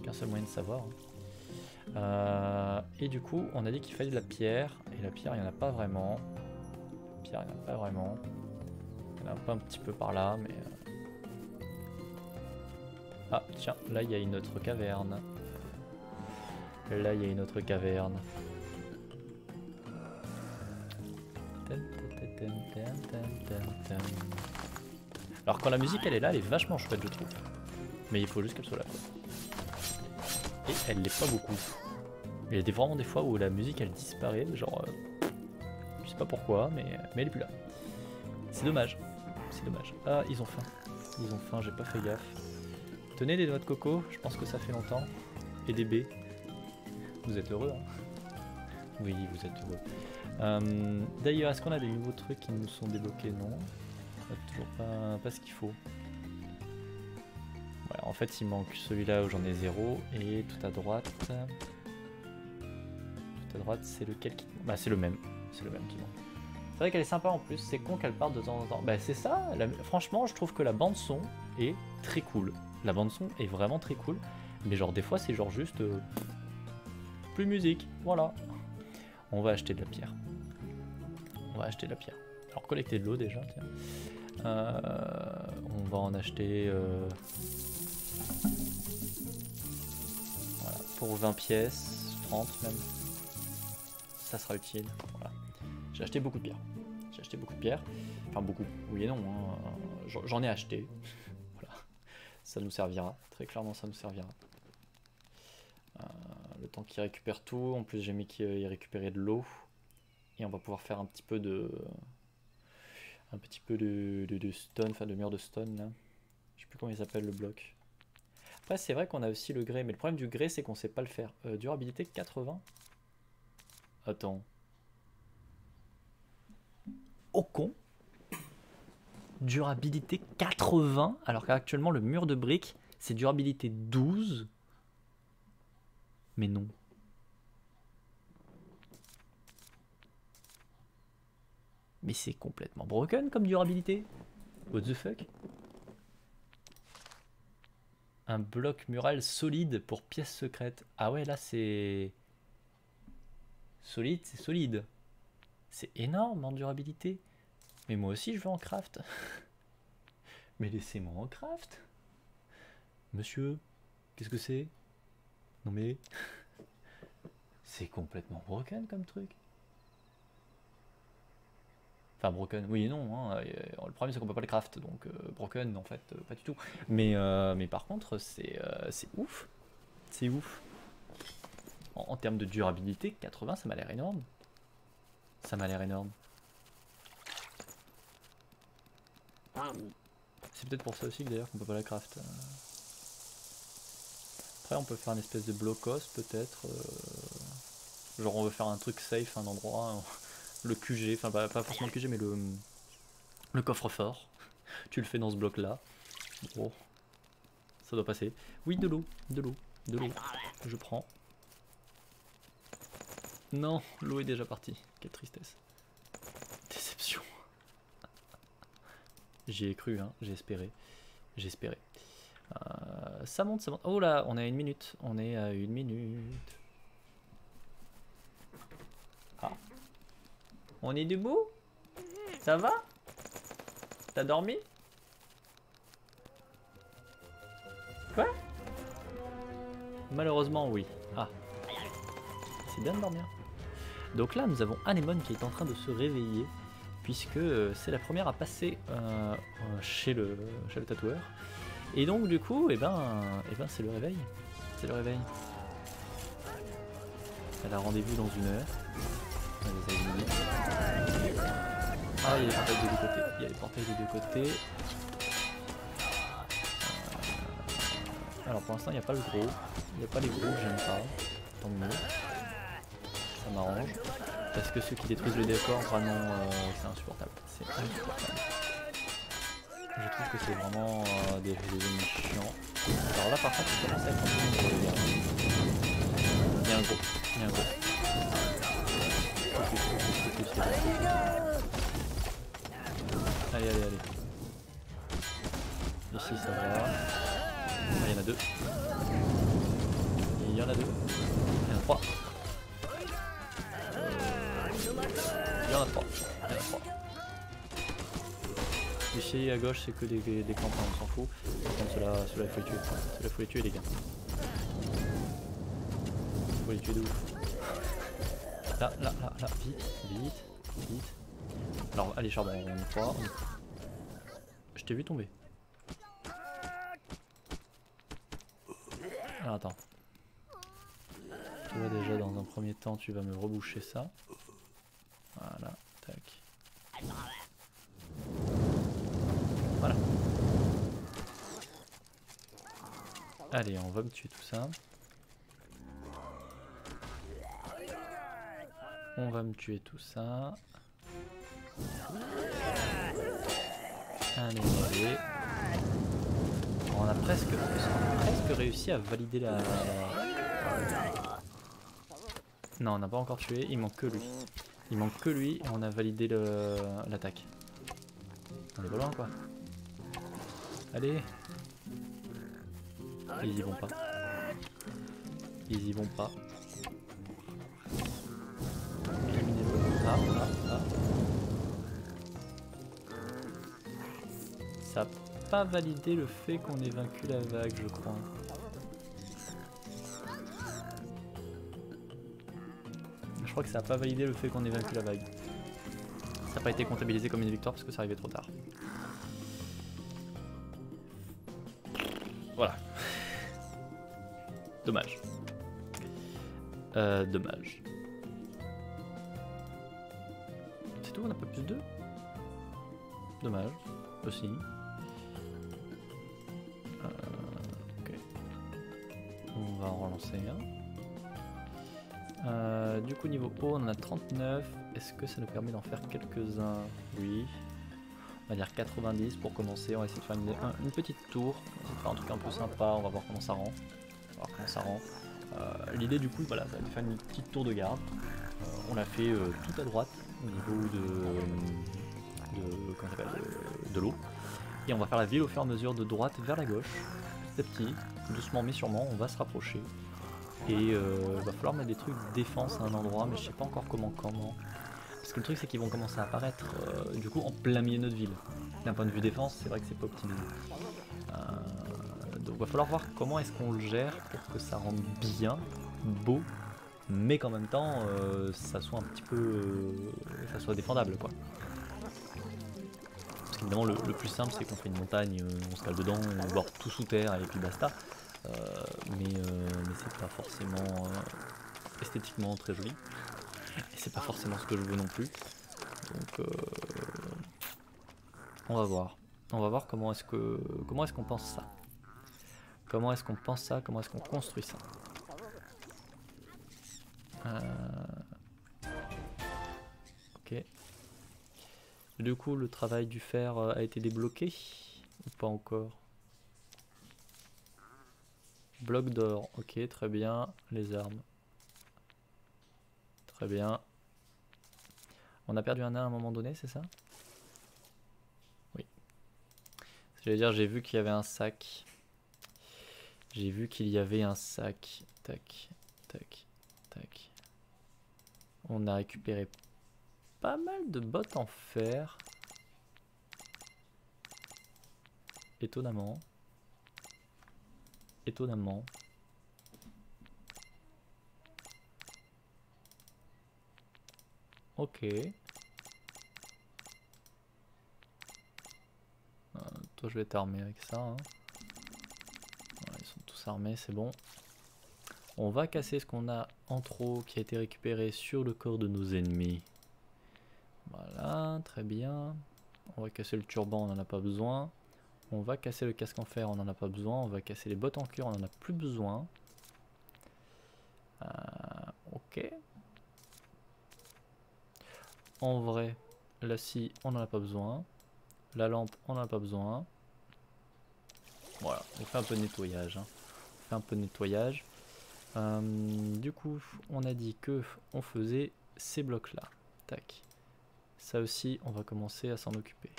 Qu'un seul moyen de savoir. Hein. Euh, et du coup, on a dit qu'il fallait de la pierre. Et la pierre, il n'y en a pas vraiment. pierre, il n'y en a pas vraiment. Pas un petit peu par là, mais... euh. Ah, tiens, là, il y a une autre caverne. Là, il y a une autre caverne. Alors quand la musique elle est là, elle est vachement chouette je trouve. Mais il faut juste qu'elle soit là. quoi. Et elle l'est pas beaucoup. Il y a des, vraiment des fois où la musique elle disparaît, genre... euh, je sais pas pourquoi, mais, mais elle est plus là. C'est dommage. Dommage. Ah, ils ont faim. Ils ont faim, j'ai pas fait gaffe. Tenez des noix de coco, je pense que ça fait longtemps. Et des baies. Vous êtes heureux, hein Oui, vous êtes heureux. Euh, D'ailleurs, est-ce qu'on a des nouveaux trucs qui nous sont débloqués? Non. Toujours pas, pas ce qu'il faut. En fait, il manque celui-là où j'en ai zéro. Et tout à droite. Tout à droite, c'est lequel qui. Bah, c'est le même. C'est le même qui manque. C'est vrai qu'elle est sympa en plus. C'est con qu'elle parte de temps en temps. Bah, c'est ça. Franchement, je trouve que la bande-son est très cool. La bande-son est vraiment très cool. Mais genre, des fois, c'est genre juste. euh, plus musique. Voilà. On va acheter de la pierre. On va acheter de la pierre. Alors collecter de l'eau déjà, tiens. Euh, on va en acheter euh, voilà, pour 20 pièces, 30 même. Ça sera utile. Voilà. J'ai acheté beaucoup de pierres. J'ai acheté beaucoup de pierres. Enfin beaucoup, oui et non. hein. J'en- ai acheté. voilà. Ça nous servira. Très clairement ça nous servira. Euh, le temps qu'il récupère tout. En plus j'ai mis qu'il récupérait de l'eau. Et on va pouvoir faire un petit peu de un petit peu de, de, stone, enfin de mur de stone là. Je sais plus comment il s'appelle le bloc. Après c'est vrai qu'on a aussi le grès, mais le problème du grès c'est qu'on sait pas le faire. Euh, durabilité 80 Attends. Au con Durabilité 80 alors qu'actuellement le mur de briques c'est durabilité 12. Mais non. Mais c'est complètement broken comme durabilité. What the fuck? Un bloc mural solide pour pièces secrètes. Ah ouais, là c'est... Solide, c'est solide. C'est énorme en durabilité. Mais moi aussi je veux en craft. Mais laissez-moi en craft. Monsieur, qu'est-ce que c'est? Non mais... C'est complètement broken comme truc. Enfin, broken, oui et non. hein, euh, le problème, c'est qu'on peut pas le craft, donc euh, broken, en fait, euh, pas du tout. Mais, mais par contre, c'est ouf. C'est ouf. En, en termes de durabilité, 80, ça m'a l'air énorme. Ça m'a l'air énorme. C'est peut-être pour ça aussi, d'ailleurs, qu'on peut pas la craft. euh. Après, on peut faire une espèce de blocos, peut-être. euh, Genre, on veut faire un truc safe, un endroit le QG, enfin pas, forcément le QG mais le, le coffre-fort. Tu le fais dans ce bloc là. Ça doit passer. Oui, de l'eau, de l'eau, de l'eau. Je prends. Non, l'eau est déjà partie. Quelle tristesse. Déception. J'y ai cru, hein, j'ai espéré. J'ai espéré. Euh, ça monte, ça monte. Oh là, on est à une minute. On est à une minute. Ah. On est debout? Ça va? T'as dormi? Quoi? Malheureusement oui. Ah. C'est bien de dormir. Donc là nous avons Anemone qui est en train de se réveiller puisque euh, c'est la première à passer euh, euh, chez, le, chez le tatoueur. Et donc du coup, eh ben, eh ben c'est le réveil. C'est le réveil. Elle a rendez-vous dans une heure. Elle les a. Ah, il y a les portails des deux côtés. Il y a les portails deux côtés. Alors pour l'instant, il n'y a pas le gros. Il n'y a pas les gros j'aime pas. Tant mieux. Ça m'arrange. Parce que ceux qui détruisent le décor, vraiment, euh, c'est insupportable. C'est insupportable. Je trouve que c'est vraiment euh, des, ennemis chiants. Alors là, par contre, il commence à être un peu nombreux, les gars. Il y a un gros. Il y a un gros. Allez, allez, allez. Ici, ça va. Ah, Il y en a deux. Il y en a deux. À gauche c'est que des, des campins, on s'en fout. Par ceux-là, ceux-là il faut les tuer. Ceux-là faut les tuer les gars. Faut les tuer de ouf. Là, là, là, là, vite, vite, vite. Alors allez charbon, on y croit. Je t'ai vu tomber. Alors attends. Tu vois déjà dans un premier temps tu vas me reboucher ça. Voilà, tac. Allez, on va me tuer tout ça. On va me tuer tout ça. Allez. On a presque, on a presque réussi à valider la... Non, on n'a pas encore tué, il manque que lui. Il manque que lui et on a validé l'attaque. On est loin quoi. Allez Ils y vont pas. Ils y vont pas. Ça n'a pas validé le fait qu'on ait vaincu la vague, je crois. Je crois que ça n'a pas validé le fait qu'on ait vaincu la vague. Ça n'a pas été comptabilisé comme une victoire parce que ça arrivait trop tard. Dommage. Euh, dommage. C'est tout, on n'a pas plus de? Dommage. Aussi. Euh, ok. On va en relancer un. Euh, du coup, niveau haut, on en a 39. Est-ce que ça nous permet d'en faire quelques-uns? Oui. On va dire 90 pour commencer. On va essayer de faire une, petite tour. On va essayer de faire un truc un peu sympa. On va voir comment ça rend. Comment ça rend. Euh, l'idée du coup, voilà, ça va faire une petite tour de garde. Euh, on l'a fait euh, tout à droite au niveau de, de, de l'eau. Et on va faire la ville au fur et à mesure de droite vers la gauche. Petit à petit, doucement mais sûrement, on va se rapprocher. Et il va falloir mettre des trucs défense à un endroit, mais je sais pas encore comment, comment. Parce que le truc c'est qu'ils vont commencer à apparaître du coup en plein milieu de notre ville. D'un point de vue défense, c'est vrai que c'est pas. Euh, donc va falloir voir comment est-ce qu'on le gère pour que ça rende bien, beau, mais qu'en même temps euh, ça soit un petit peu ça soit défendable quoi. Parce qu'évidemment le, plus simple c'est qu'on fait une montagne, on se cale dedans, on borde tout sous terre et puis basta. mais c'est pas forcément esthétiquement très joli. Et c'est pas forcément ce que je veux non plus. Donc euh, on va voir. On va voir comment est-ce que comment est-ce qu'on pense ça. Comment est-ce qu'on pense ça? Comment est-ce qu'on construit ça? Euh, Ok. Du coup, le travail du fer euh, a été débloqué? Ou pas encore? Bloc d'or, ok, très bien. Les armes, Très bien. On a perdu un nain à un moment donné, c'est ça? Oui. J'allais dire, j'ai vu qu'il y avait un sac. J'ai vu qu'il y avait un sac. Tac, tac, tac. On a récupéré pas mal de bottes en fer. Étonnamment. Étonnamment. Ok. Euh, toi, je vais t'armer avec ça. Hein. Armés, c'est bon. On va casser ce qu'on a en trop qui a été récupéré sur le corps de nos ennemis. Voilà, très bien. On va casser le turban, on n'en a pas besoin. On va casser le casque en fer, on n'en a pas besoin. On va casser les bottes en cuir, on n'en a plus besoin. Euh, ok. En vrai, la scie, on n'en a pas besoin. La lampe, on n'en a pas besoin. Voilà, on fait un peu de nettoyage. Hein. Un peu de nettoyage. Euh, du coup, on a dit que on faisait ces blocs là. Tac. Ça aussi, on va commencer à s'en occuper.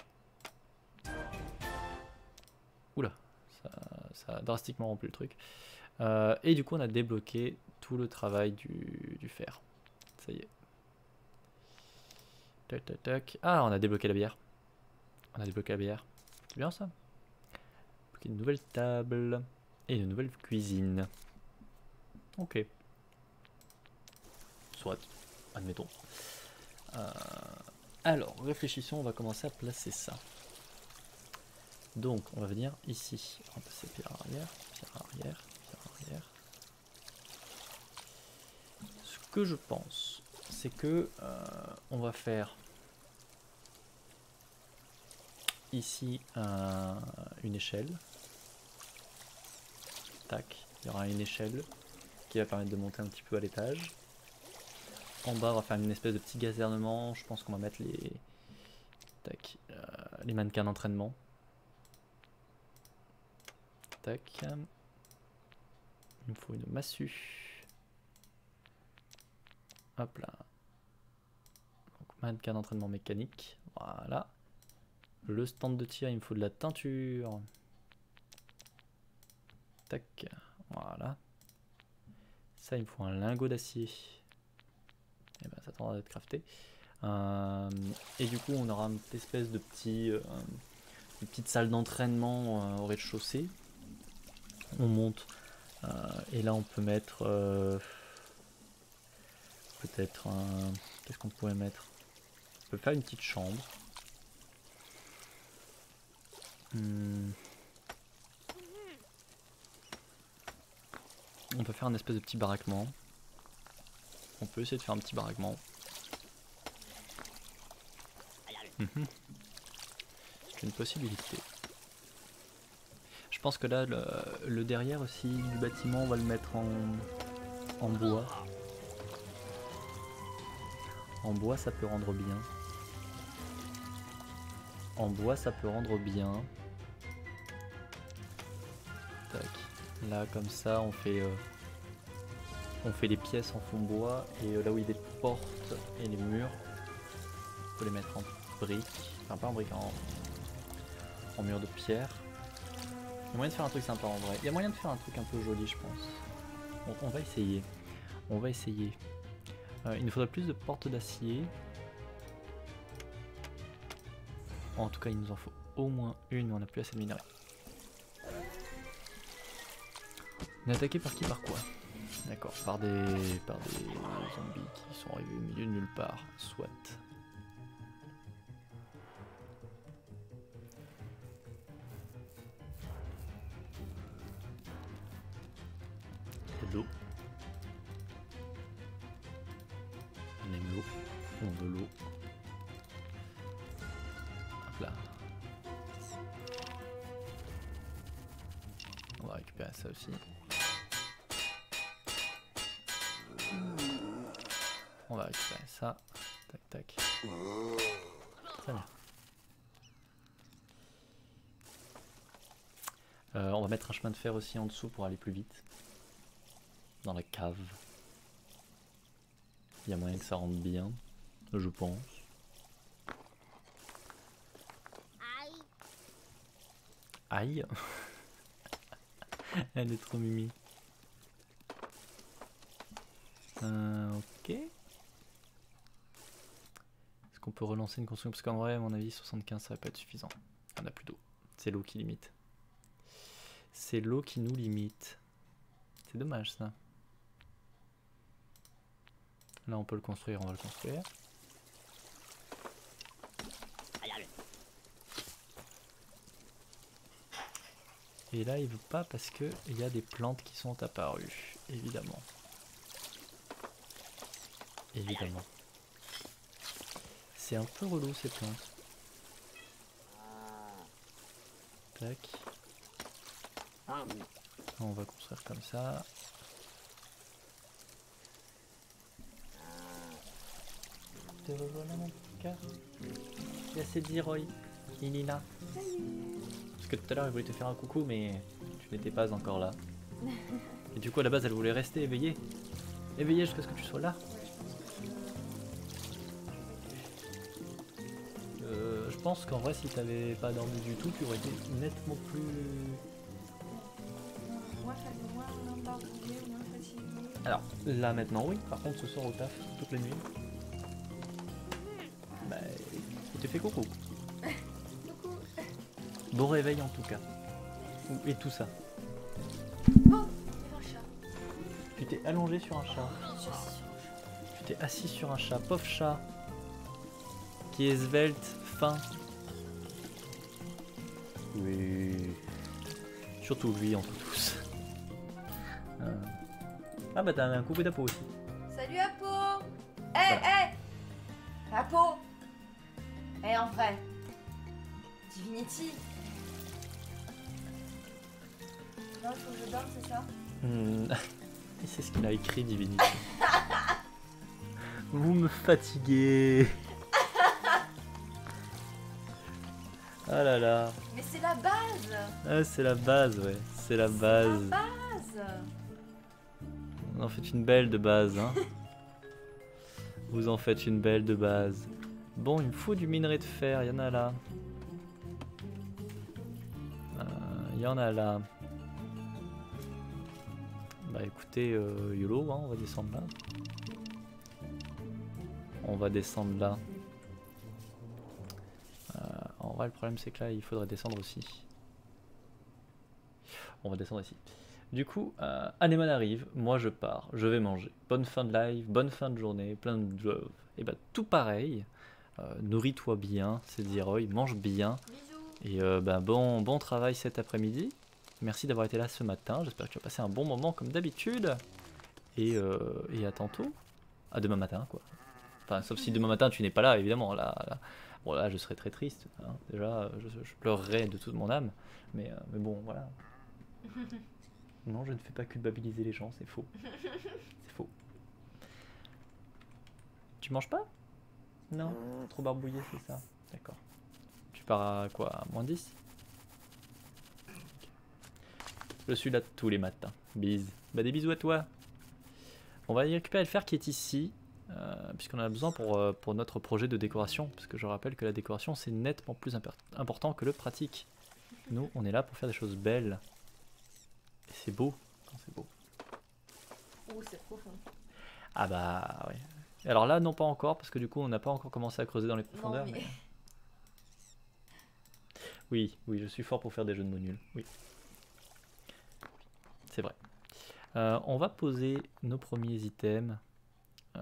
Oula, ça, a drastiquement rempli le truc. Euh, et du coup, on a débloqué tout le travail du, du fer. Ça y est. Tac, tac, tac. Ah, on a débloqué la bière. On a débloqué la bière. C'est bien ça. Une nouvelle table et une nouvelle cuisine. Ok. Soit, admettons. Euh, alors, réfléchissons, on va commencer à placer ça. Donc, on va venir ici. On va passer pierre arrière, pierre arrière, pierre arrière. Ce que je pense, c'est que euh, on va faire ici une échelle. Tac, il y aura une échelle qui va permettre de monter un petit peu à l'étage. En bas, on va faire une espèce de petit gazernement. Je pense qu'on va mettre les, tac, euh, les mannequins d'entraînement. Tac. Il me faut une massue. Hop là. Donc, mannequin d'entraînement mécanique. Voilà. Le stand de tir, il me faut de la teinture. Tac, voilà. Ça, il me faut un lingot d'acier. Et eh ben, ça tendra d'être crafté. Euh, et du coup, on aura une espèce de petit, euh, une petite salle d'entraînement euh, au rez-de-chaussée. On monte. et là, on peut mettre peut-être un. Qu'est-ce qu'on pourrait mettre? On peut faire une petite chambre. Hmm. On peut faire un espèce de petit baraquement. On peut essayer de faire un petit baraquement. Mhm. C'est une possibilité. Je pense que là, le, derrière aussi du bâtiment, on va le mettre en, en bois. En bois, ça peut rendre bien. En bois, ça peut rendre bien. Là, comme ça, on fait, euh, on fait les pièces en fond bois. Et euh, là où il y a des portes et les murs, on peut les mettre en briques. Enfin, pas en briques, en, mur de pierre. Il y a moyen de faire un truc sympa en vrai. Il y a moyen de faire un truc un peu joli, je pense. On, va essayer. On va essayer. Euh, il nous faudra plus de portes d'acier. En tout cas, il nous en faut au moins une, mais on n'a plus assez de minerais. On attaqué par qui Par quoi? D'accord, par des, par des zombies qui sont arrivés au milieu de nulle part. Soit. De fer aussi en dessous pour aller plus vite. Dans la cave. Il y a moyen que ça rentre bien, je pense. Aïe. Elle est trop mimi. Euh, ok. Est-ce qu'on peut relancer une construction? Parce qu'en vrai, à mon avis, 75 ça va pas être suffisant. On a plus d'eau. C'est l'eau qui limite. C'est l'eau qui nous limite. C'est dommage ça. Là, on peut le construire, on va le construire. Et là, il veut pas parce que il y a des plantes qui sont apparues, évidemment évidemment. C'est un peu relou ces plantes. Tac. On va construire comme ça. Te revoilà mon cœur. Il y a cette Roy. Il est là. Parce que tout à l'heure il voulait te faire un coucou mais tu n'étais pas encore là. Et du coup à la base elle voulait rester éveillée. Éveillée jusqu'à ce que tu sois là. Je pense qu'en vrai, si t'avais pas dormi du tout, tu aurais été nettement plus. Alors, là maintenant, oui. Par contre, ce soir au taf, toute la nuit. Bah, il te fait coucou. Bon réveil en tout cas. Et tout ça. Oh, un chat. Tu t'es allongé sur un chat. Sur un chat. Tu t'es assis sur un chat. Pauvre chat. Qui est svelte, fin. Oui. Surtout lui entre tous. Euh. Ah bah t'as un coucou d'apo aussi. Salut Apo Eh, eh Apo Eh, en vrai Divinity Non, faut que je dorme, c'est ça? Et c'est ce qu'il a écrit Divinity. Vous me fatiguez. Ah là là. Mais c'est la base Ah, c'est la base, ouais. C'est la base. La faites une belle de base, hein. Vous en faites une belle de base. Bon, il me faut du minerai de fer, il y en a là. Euh, Il y en a là. Bah écoutez, euh, YOLO, hein, on va descendre là. On va descendre là. Euh, en vrai, le problème c'est que là, il faudrait descendre aussi. On va descendre ici. Du coup, euh, arrive, moi je pars, je vais manger. Bonne fin de live, bonne fin de journée, plein de love. Et bah tout pareil, euh, nourris-toi bien, c'est Zeroy, mange bien. Bisous Et euh, bah, bon, bon travail cet après-midi. Merci d'avoir été là ce matin, j'espère que tu as passé un bon moment comme d'habitude. Et, euh, et à tantôt. À demain matin quoi. Enfin, sauf si demain matin tu n'es pas là, évidemment. Là, là, bon, là je serais très triste. hein. Déjà, je, je pleurerais de toute mon âme. Mais, euh, mais bon, voilà. Non, je ne fais pas culpabiliser les gens, c'est faux. C'est faux. Tu manges pas? Non Trop barbouillé, c'est ça D'accord. Tu pars à quoi? À moins 10 Je suis là tous les matins. Bise. Bah des bisous à toi. On va y récupérer le fer qui est ici. euh, Puisqu'on en a besoin pour, euh, pour notre projet de décoration. Parce que je rappelle que la décoration c'est nettement plus impor- important que le pratique. Nous, on est là pour faire des choses belles. C'est beau c'est beau. Ouh, c'est profond. Ah bah ouais. Alors là, non pas encore, parce que du coup, on n'a pas encore commencé à creuser dans les profondeurs. Non, mais... mais- Oui, oui, je suis fort pour faire des jeux de mots nuls. Oui. C'est vrai. Euh, on va poser nos premiers items. Euh,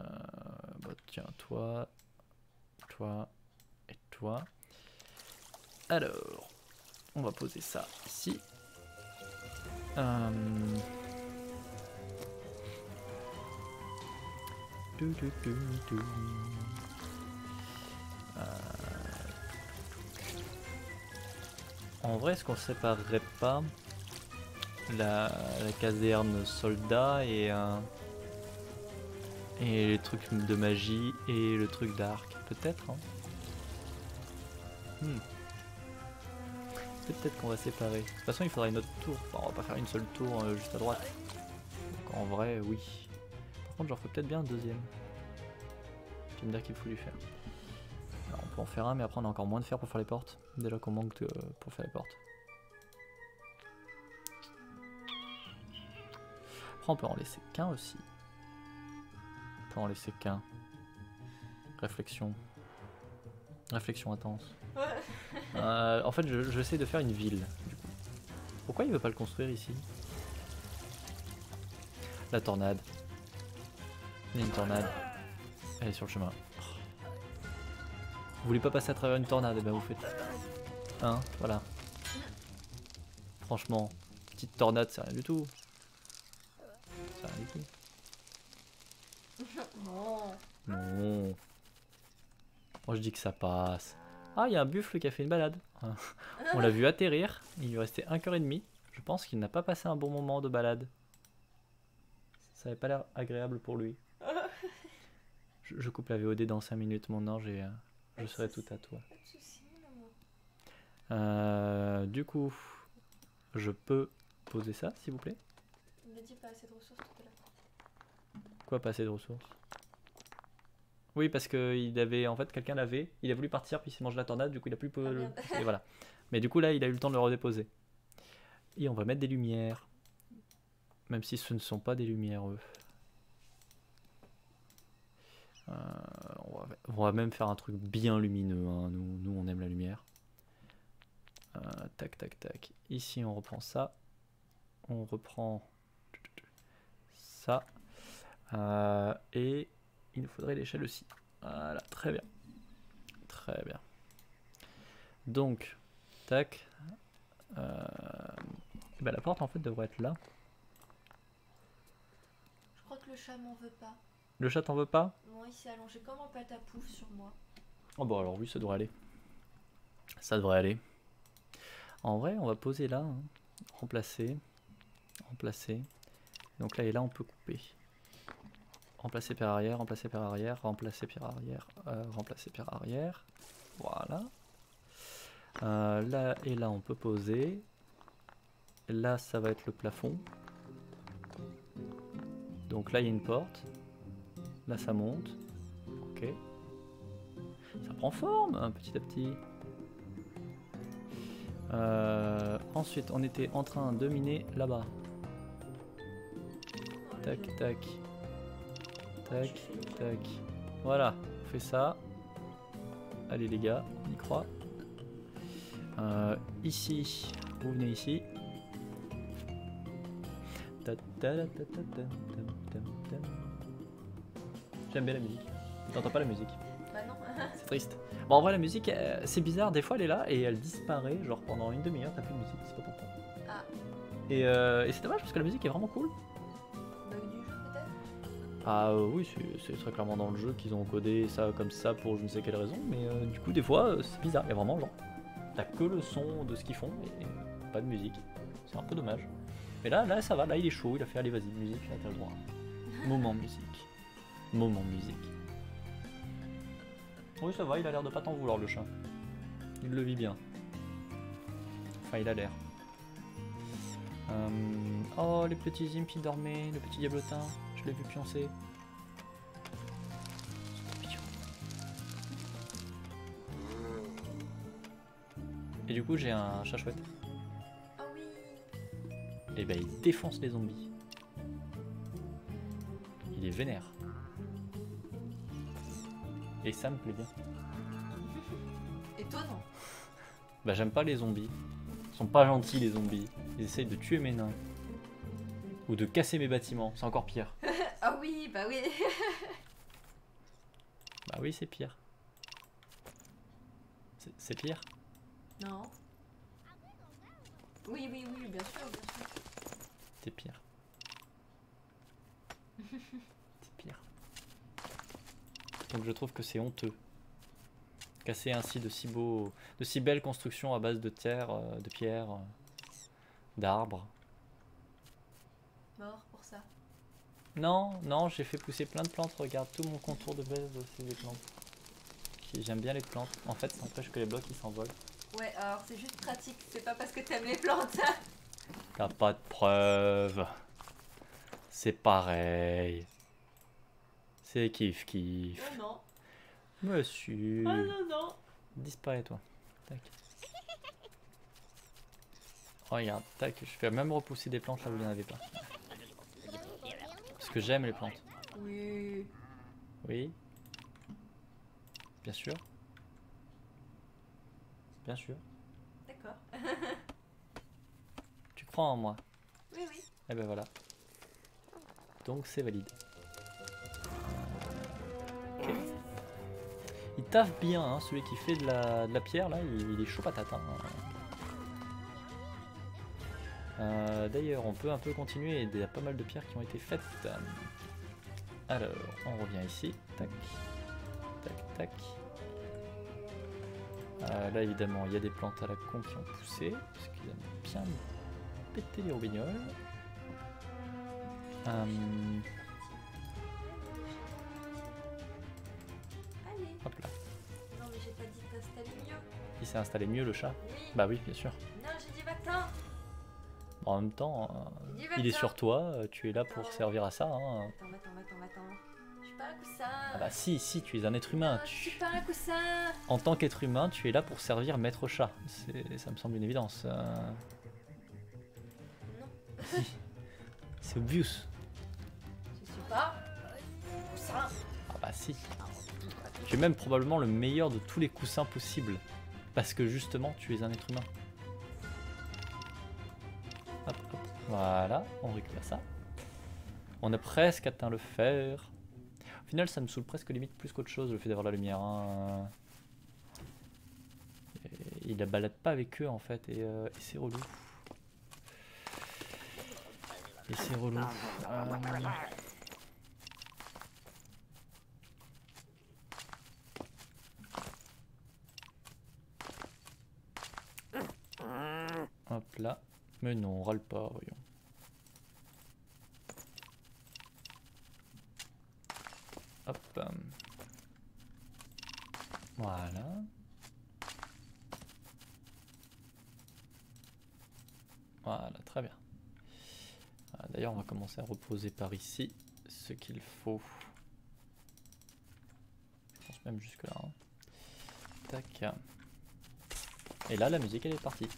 bah, tiens, toi, toi et toi. Alors, on va poser ça ici. Euh. Euh, En vrai, est-ce qu'on séparerait pas la, la caserne soldat et, euh, et les trucs de magie et le truc d'arc Peut-être, hein Hmm. Peut-être qu'on va séparer. De toute façon, il faudra une autre tour. Enfin, on va pas faire une seule tour euh, juste à droite. Donc en vrai, oui. Par contre, j'en ferai peut-être bien un deuxième. Tu me dire qu'il faut lui faire. Alors, on peut en faire un, mais après on a encore moins de fer pour faire les portes. Déjà qu'on manque de- pour faire les portes. Après, on peut en laisser qu'un aussi. On peut en laisser qu'un. Réflexion. Réflexion intense. Euh, en fait, je, je vais essayer de faire une ville. Pourquoi il veut pas le construire ici? La tornade. Il y a une tornade. Elle est sur le chemin. Vous voulez pas passer à travers une tornade, eh ben vous faites. Hein, voilà. Franchement, petite tornade, c'est rien du tout. C'est rien du tout. Non. Non. Moi je dis que ça passe. Ah, il y a un buffle qui a fait une balade. On l'a vu atterrir. Il lui restait un cœur et demi. Je pense qu'il n'a pas passé un bon moment de balade. Ça avait pas l'air agréable pour lui. Je, je coupe la VOD dans 5 minutes, mon ange, et euh, je serai tout à toi. Pas de soucis, maman. Euh, du coup, je peux poser ça, s'il vous plaît? M'a dit pas assez de ressources tout à l'heure. Quoi, pas assez de ressources? Oui, parce que il avait, en fait, quelqu'un l'avait. Il a voulu partir, puis il s'est mangé la tornade, du coup, il a plus. Ah, merde. et voilà. Mais du coup, là, il a eu le temps de le redéposer. Et on va mettre des lumières. Même si ce ne sont pas des lumières, eux. Euh, on, va, on va même faire un truc bien lumineux. hein. Nous, nous, on aime la lumière. Euh, tac, tac, tac. Ici, on reprend ça. On reprend ça. Euh, et il nous faudrait l'échelle aussi. Voilà, très bien. Très bien. Donc, tac. Euh, bah, la porte en fait devrait être là. Je crois que le chat m'en veut pas. Le chat t'en veut pas? Moi, il s'est allongé comme un pâte à pouf sur moi. Oh bon alors oui ça devrait aller. Ça devrait aller. En vrai on va poser là. hein. Remplacer. Remplacer. Donc là et là on peut couper. Remplacer par arrière, remplacer par arrière, remplacer par arrière, euh, remplacer par arrière. Voilà. Euh, là et là on peut poser. Là ça va être le plafond. Donc là il y a une porte. Là ça monte. Ok. Ça prend forme hein, petit à petit. Euh, ensuite, on était en train de miner là-bas. Tac, tac. Tac, tac. Voilà, on fait ça. Allez les gars, on y croit. Euh, ici, vous venez ici. J'aime bien la musique. T'entends pas la musique Bah non. c'est triste. Bon, en vrai, la musique, euh, c'est bizarre. Des fois, elle est là et elle disparaît. Genre pendant une demi-heure, t'as plus de musique. C'est pas pourquoi. Ah. Et, euh, et c'est dommage parce que la musique est vraiment cool. Ah euh, oui, c'est- très clairement dans le jeu qu'ils ont codé ça comme ça pour je ne sais quelle raison. Mais euh, du coup, des fois, euh, c'est bizarre. Il y a vraiment genre, t'as que le son de ce qu'ils font et, et pas de musique. C'est un peu dommage. Mais là, là, ça va. Là, il est chaud. Il a fait allez, vas-y, musique. Là, t'as le droit. Moment musique. Moment musique. Oui, ça va. Il a l'air de pas t'en vouloir le chat. Il le vit bien. Enfin, il a l'air. Euh, Oh, les petits imps qui dormaient, le petit diablotin, je l'ai vu pioncer. Et du coup, j'ai un chat chouette. Ah oui. Et ben, il défonce les zombies. Il est vénère. Et ça me plaît bien. Étonnant. Bah, j'aime pas les zombies. Ils sont pas gentils, les zombies. Ils essayent de tuer mes nains. Ou de casser mes bâtiments, c'est encore pire. Ah oui, bah oui. Bah oui, c'est pire. C'est- pire Non. Oui, oui, oui, bien sûr, bien sûr. C'est pire. c'est pire. Donc je trouve que c'est honteux. Casser ainsi de si beaux, de si belles constructions à base de terre, euh, de pierre, euh, d'arbres. Mort. Non, non, j'ai fait pousser plein de plantes. Regarde tout mon contour de base, c'est des plantes. J'aime bien les plantes. En fait, ça empêche que les blocs ils s'envolent. Ouais, alors c'est juste pratique, c'est pas parce que t'aimes les plantes. T'as pas de preuves. C'est pareil. C'est kiff kiff. Oh non. Monsieur. Oh non, non. Disparais toi. Tac. Regarde, tac, je fais même repousser des plantes là où il n'y en avait pas. Que j'aime les plantes. Oui. Oui. Bien sûr. Bien sûr. D'accord. Tu crois en moi. Oui, oui. Et ben voilà. Donc c'est valide. Il taffe bien, hein, celui qui fait de la, de la pierre là, il, il est chaud patate. hein. Euh, D'ailleurs, on peut un peu continuer, il y a pas mal de pierres qui ont été faites. Alors, on revient ici. Tac, tac, tac. Euh, là, évidemment, il y a des plantes à la con qui ont poussé, parce qu'ils aiment bien péter les roubignoles. Euh, Allez. hop là. Non, mais j'ai pas dit d'installer mieux. Il s'est installé mieux le chat? Oui. Bah oui, bien sûr. En même temps, dit il est sur toi, euh, tu es là pour servir à ça. hein. Attends, va-t'en, va-t'en, va-t'en. Je suis pas un coussin. Ah bah si, si, tu es un être humain. Non, je suis pas un coussin. En tant qu'être humain, tu es là pour servir maître chat. C'est- Ça me semble une évidence. euh. Non. Si. C'est obvious. Je suis pas un coussin. Ah bah si. Tu es même probablement le meilleur de tous les coussins possibles. Parce que justement, tu es un être humain. Voilà, on récupère ça. On a presque atteint le fer. Au final, ça me saoule presque limite plus qu'autre chose le fait d'avoir la lumière. hein. Il la balade pas avec eux en fait, et, euh, et c'est relou. Et c'est relou. Euh, Hop là. Mais non, on râle pas, voyons. Hop. Voilà. Voilà, très bien. Ah, D'ailleurs, on va commencer à reposer par ici ce qu'il faut. Je pense même jusque là. hein. Tac. Et là, la musique, elle est partie.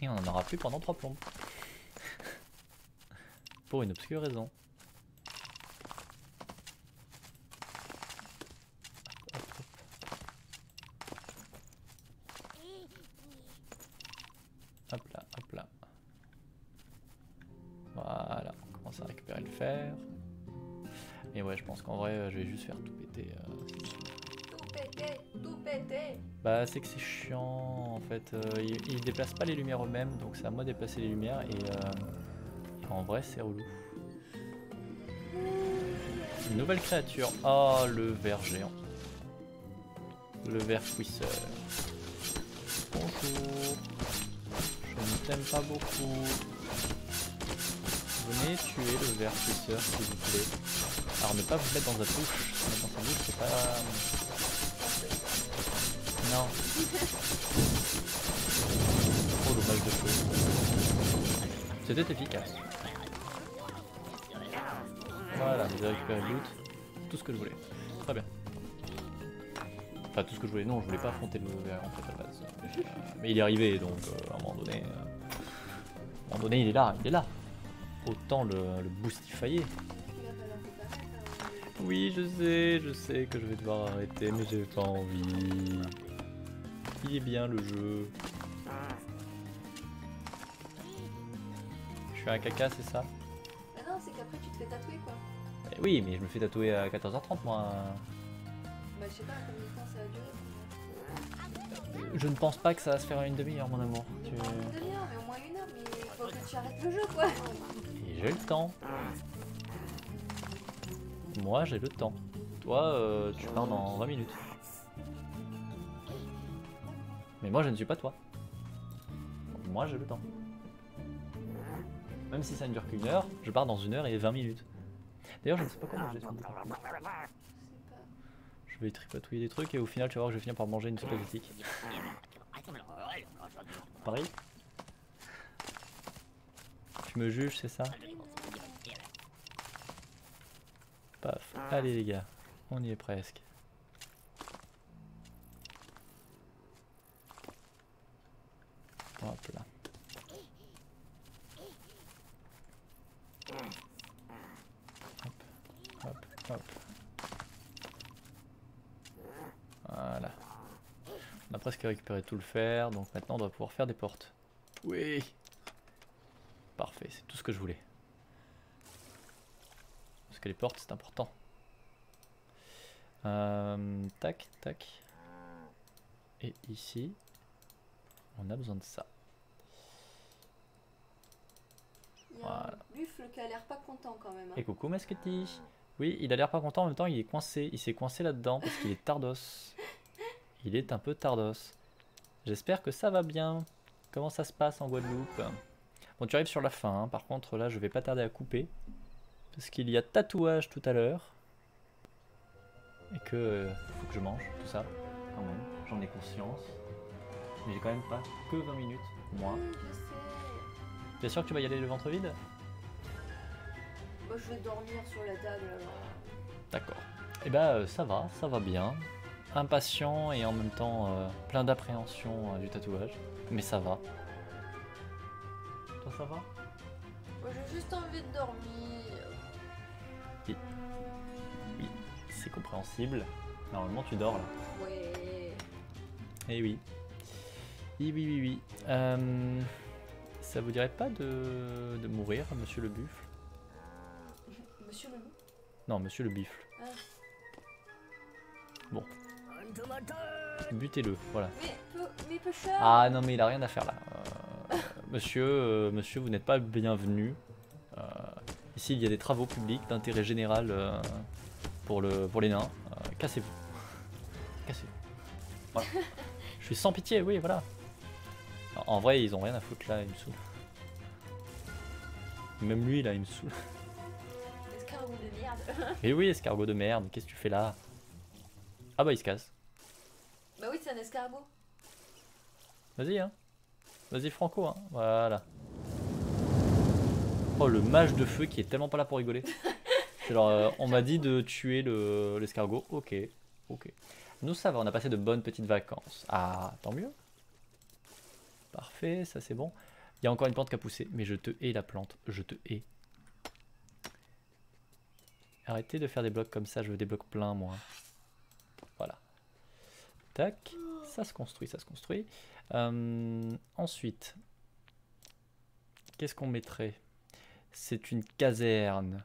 Et on en aura plus pendant trois plombes. Pour une obscure raison. C'est que c'est chiant en fait, euh, il, il déplace pas les lumières eux-mêmes donc c'est à moi de déplacer les lumières et, euh, en vrai c'est relou. Une nouvelle créature, oh le ver géant. Le ver fouisseur. Bonjour, je ne t'aime pas beaucoup. Venez tuer le ver fouisseur s'il vous plaît. Alors ne pas vous mettre dans sa bouche c'est pas... Non. Trop dommage de feu. C'était efficace. Voilà, vous avez récupéré le loot. Tout ce que je voulais. Très bien. Enfin, tout ce que je voulais. Non, je voulais pas affronter le verre en fait à la base. Mais, il est arrivé, donc euh, à un moment donné. euh, à un moment donné, il est là, il est là. Autant le, le boostifier. Oui, je sais, je sais que je vais devoir arrêter, mais j'ai pas envie. Il est bien le jeu. Je fais un caca, c'est ça? Bah non, c'est qu'après tu te fais tatouer quoi. Eh Oui, mais je me fais tatouer à 14h30 moi. Bah je sais pas combien de temps ça va durer. Je ne pense pas que ça va se faire en une demi-heure, mon amour. Tu- Une demi-heure, mais au moins une heure, mais il faut que tu arrêtes le jeu quoi. Et j'ai le temps. Moi, j'ai le temps. Toi, euh, tu pars dans 20 minutes. Mais moi, je ne suis pas toi. Moi, j'ai le temps. Même si ça ne dure qu'une heure, je pars dans une heure et 20 minutes. D'ailleurs, je ne sais pas comment j'ai pas. Je vais tripatouiller des trucs et au final, tu vas voir que je vais finir par manger une soupe asiatique. Pareil Tu me juges, c'est ça? Paf. Allez les gars, on y est presque. Hop là. Hop, hop, hop. Voilà. On a presque récupéré tout le fer, donc maintenant on doit pouvoir faire des portes. Oui Parfait, c'est tout ce que je voulais. Parce que les portes c'est important. Euh, tac, tac. Et ici, on a besoin de ça. Il y a Voilà. un buffle qui a l'air pas content quand même. hein. Et coucou Masquetti Oui, il a l'air pas content, en même temps il est coincé. Il s'est coincé là-dedans parce qu'il est tardos. Il est un peu tardos. J'espère que ça va bien. Comment ça se passe en Guadeloupe? Bon, tu arrives sur la fin, hein. par contre là je vais pas tarder à couper. Parce qu'il y a tatouage tout à l'heure. Et que euh, faut que je mange tout ça. Quand même, j'en ai conscience. Mais j'ai quand même pas que 20 minutes, moi. Oui. T'es sûr que tu vas y aller le ventre vide? Moi je vais dormir sur la table alors. D'accord. Et bah euh, ça va, ça va bien. Impatient et en même temps euh, plein d'appréhension euh, du tatouage. Mais ça va. Toi ça va? Moi j'ai juste envie de dormir. Oui, c'est compréhensible. Normalement tu dors là. Ouais. Eh oui. Oui, oui, oui, oui. Euh, Ça vous dirait pas de, de mourir, monsieur le buffle Monsieur le loup Non, monsieur le bifle. Ah. Butez-le, voilà. Mais, mais Ah non, mais il a rien à faire là. Euh, monsieur, euh, monsieur, vous n'êtes pas bienvenu. Euh, ici, il y a des travaux publics d'intérêt général pour, le, pour les nains. Cassez-vous. Cassez-vous. Voilà. Je suis sans pitié, oui, voilà. En- vrai, ils ont rien à foutre là, il me saoule. Même lui, là, il me saoule. Escargot de merde. Et oui, escargot de merde, qu'est-ce que tu fais là? Ah bah, il se casse. bah oui, c'est un escargot. Vas-y, hein. Vas-y, Franco, hein. Voilà. Oh, le mage de feu qui est tellement pas là pour rigoler. Genre, euh, on m'a dit de tuer le- l'escargot. ok, ok. Nous, ça va, on a passé de bonnes petites vacances. Ah, tant mieux. Parfait, ça c'est bon. Il y a encore une plante qui a poussé, mais je te hais la plante. Je te hais. Arrêtez de faire des blocs comme ça, je veux des blocs pleins, moi. Voilà. Tac. Ça se construit, ça se construit. Euh, ensuite, qu'est-ce qu'on mettrait? C'est une caserne.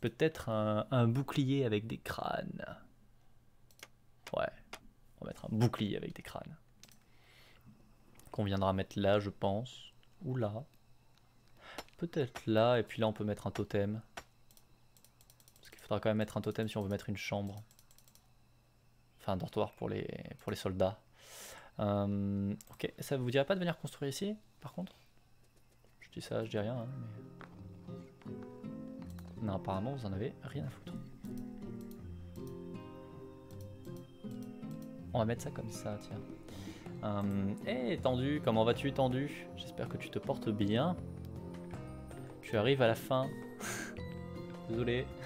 Peut-être un, un bouclier avec des crânes. Ouais, on va mettre un bouclier avec des crânes. Qu'on viendra mettre là, je pense. Ou là. Peut-être là, et puis là on peut mettre un totem. Parce qu'il faudra quand même mettre un totem si on veut mettre une chambre. Enfin, un dortoir pour les, pour les soldats. Euh, ok, ça vous dirait pas de venir construire ici, par contre? Je dis ça, je dis rien, hein, mais... Non, apparemment, vous en avez rien à foutre. On va mettre ça comme ça, tiens. Hey, Tendu, comment vas-tu, Tendu? J'espère que tu te portes bien. Tu arrives à la fin. Désolé.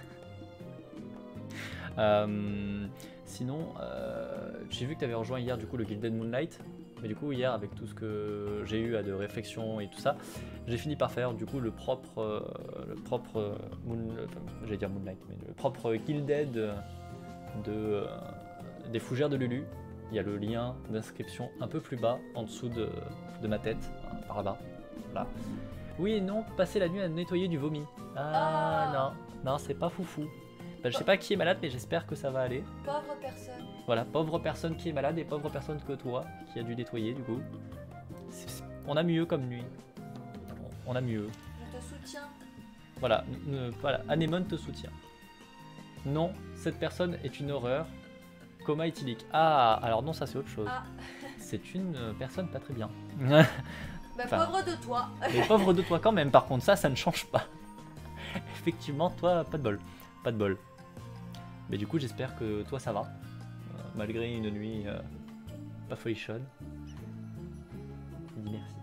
Euh, sinon, euh, j'ai vu que tu avais rejoint hier du coup le Gilded Moonlight. Mais du coup hier avec tout ce que j'ai eu à de réflexion et tout ça, j'ai fini par faire du coup le propre, euh, le propre euh, j'allais dire Moonlight, mais le propre des fougères de Lulu. Il y a le lien d'inscription un peu plus bas en dessous de, de ma tête, hein, par là-bas. Voilà. Oui et non, passer la nuit à nettoyer du vomi. Ah, Ah. non, non, c'est pas foufou. Ben, je sais pas qui est malade, mais j'espère que ça va aller. Pauvre personne. Voilà, pauvre personne qui est malade et pauvre personne que toi qui a dû nettoyer du coup. On a mieux comme nuit. On a mieux. Je te soutiens. Voilà, voilà, Anémone te soutient. Non, cette personne est une horreur. Coma éthylique. Ah, alors non, ça c'est autre chose. Ah. C'est une euh, personne pas très bien. Bah Enfin. pauvre de toi. Mais pauvre de toi quand même, par contre, ça, ça ne change pas. Effectivement, toi, pas de bol. Pas de bol. Mais du coup, j'espère que toi, ça va. Euh, malgré une nuit euh, pas folichonne. Dis merci.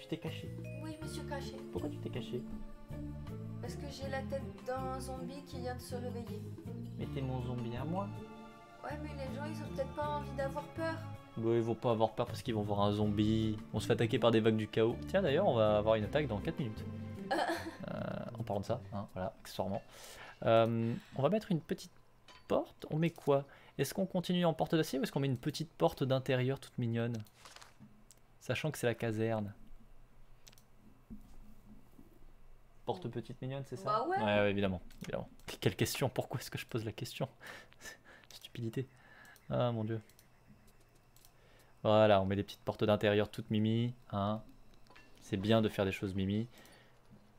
Tu t'es caché. Oui, je me suis cachée. Pourquoi tu t'es caché? Parce que j'ai la tête d'un zombie qui vient de se réveiller. Mais t'es mon zombie à moi. Ouais, mais les gens, ils ont peut-être pas envie d'avoir peur. Bon, ils vont pas avoir peur parce qu'ils vont voir un zombie. On se fait attaquer par des vagues du chaos. Tiens, d'ailleurs, on va avoir une attaque dans 4 minutes. Euh, en parlant de ça, hein, voilà, accessoirement. Euh, on va mettre une petite porte. On met quoi? Est-ce qu'on continue en porte d'acier ou est-ce qu'on met une petite porte d'intérieur toute mignonne? Sachant que c'est la caserne. Porte petite mignonne, c'est ça? Bah ouais. ouais, évidemment, évidemment. Quelle question? Pourquoi est-ce que je pose la question? Ah mon dieu. Voilà, on met des petites portes d'intérieur toutes mimi. Hein. C'est bien de faire des choses mimi.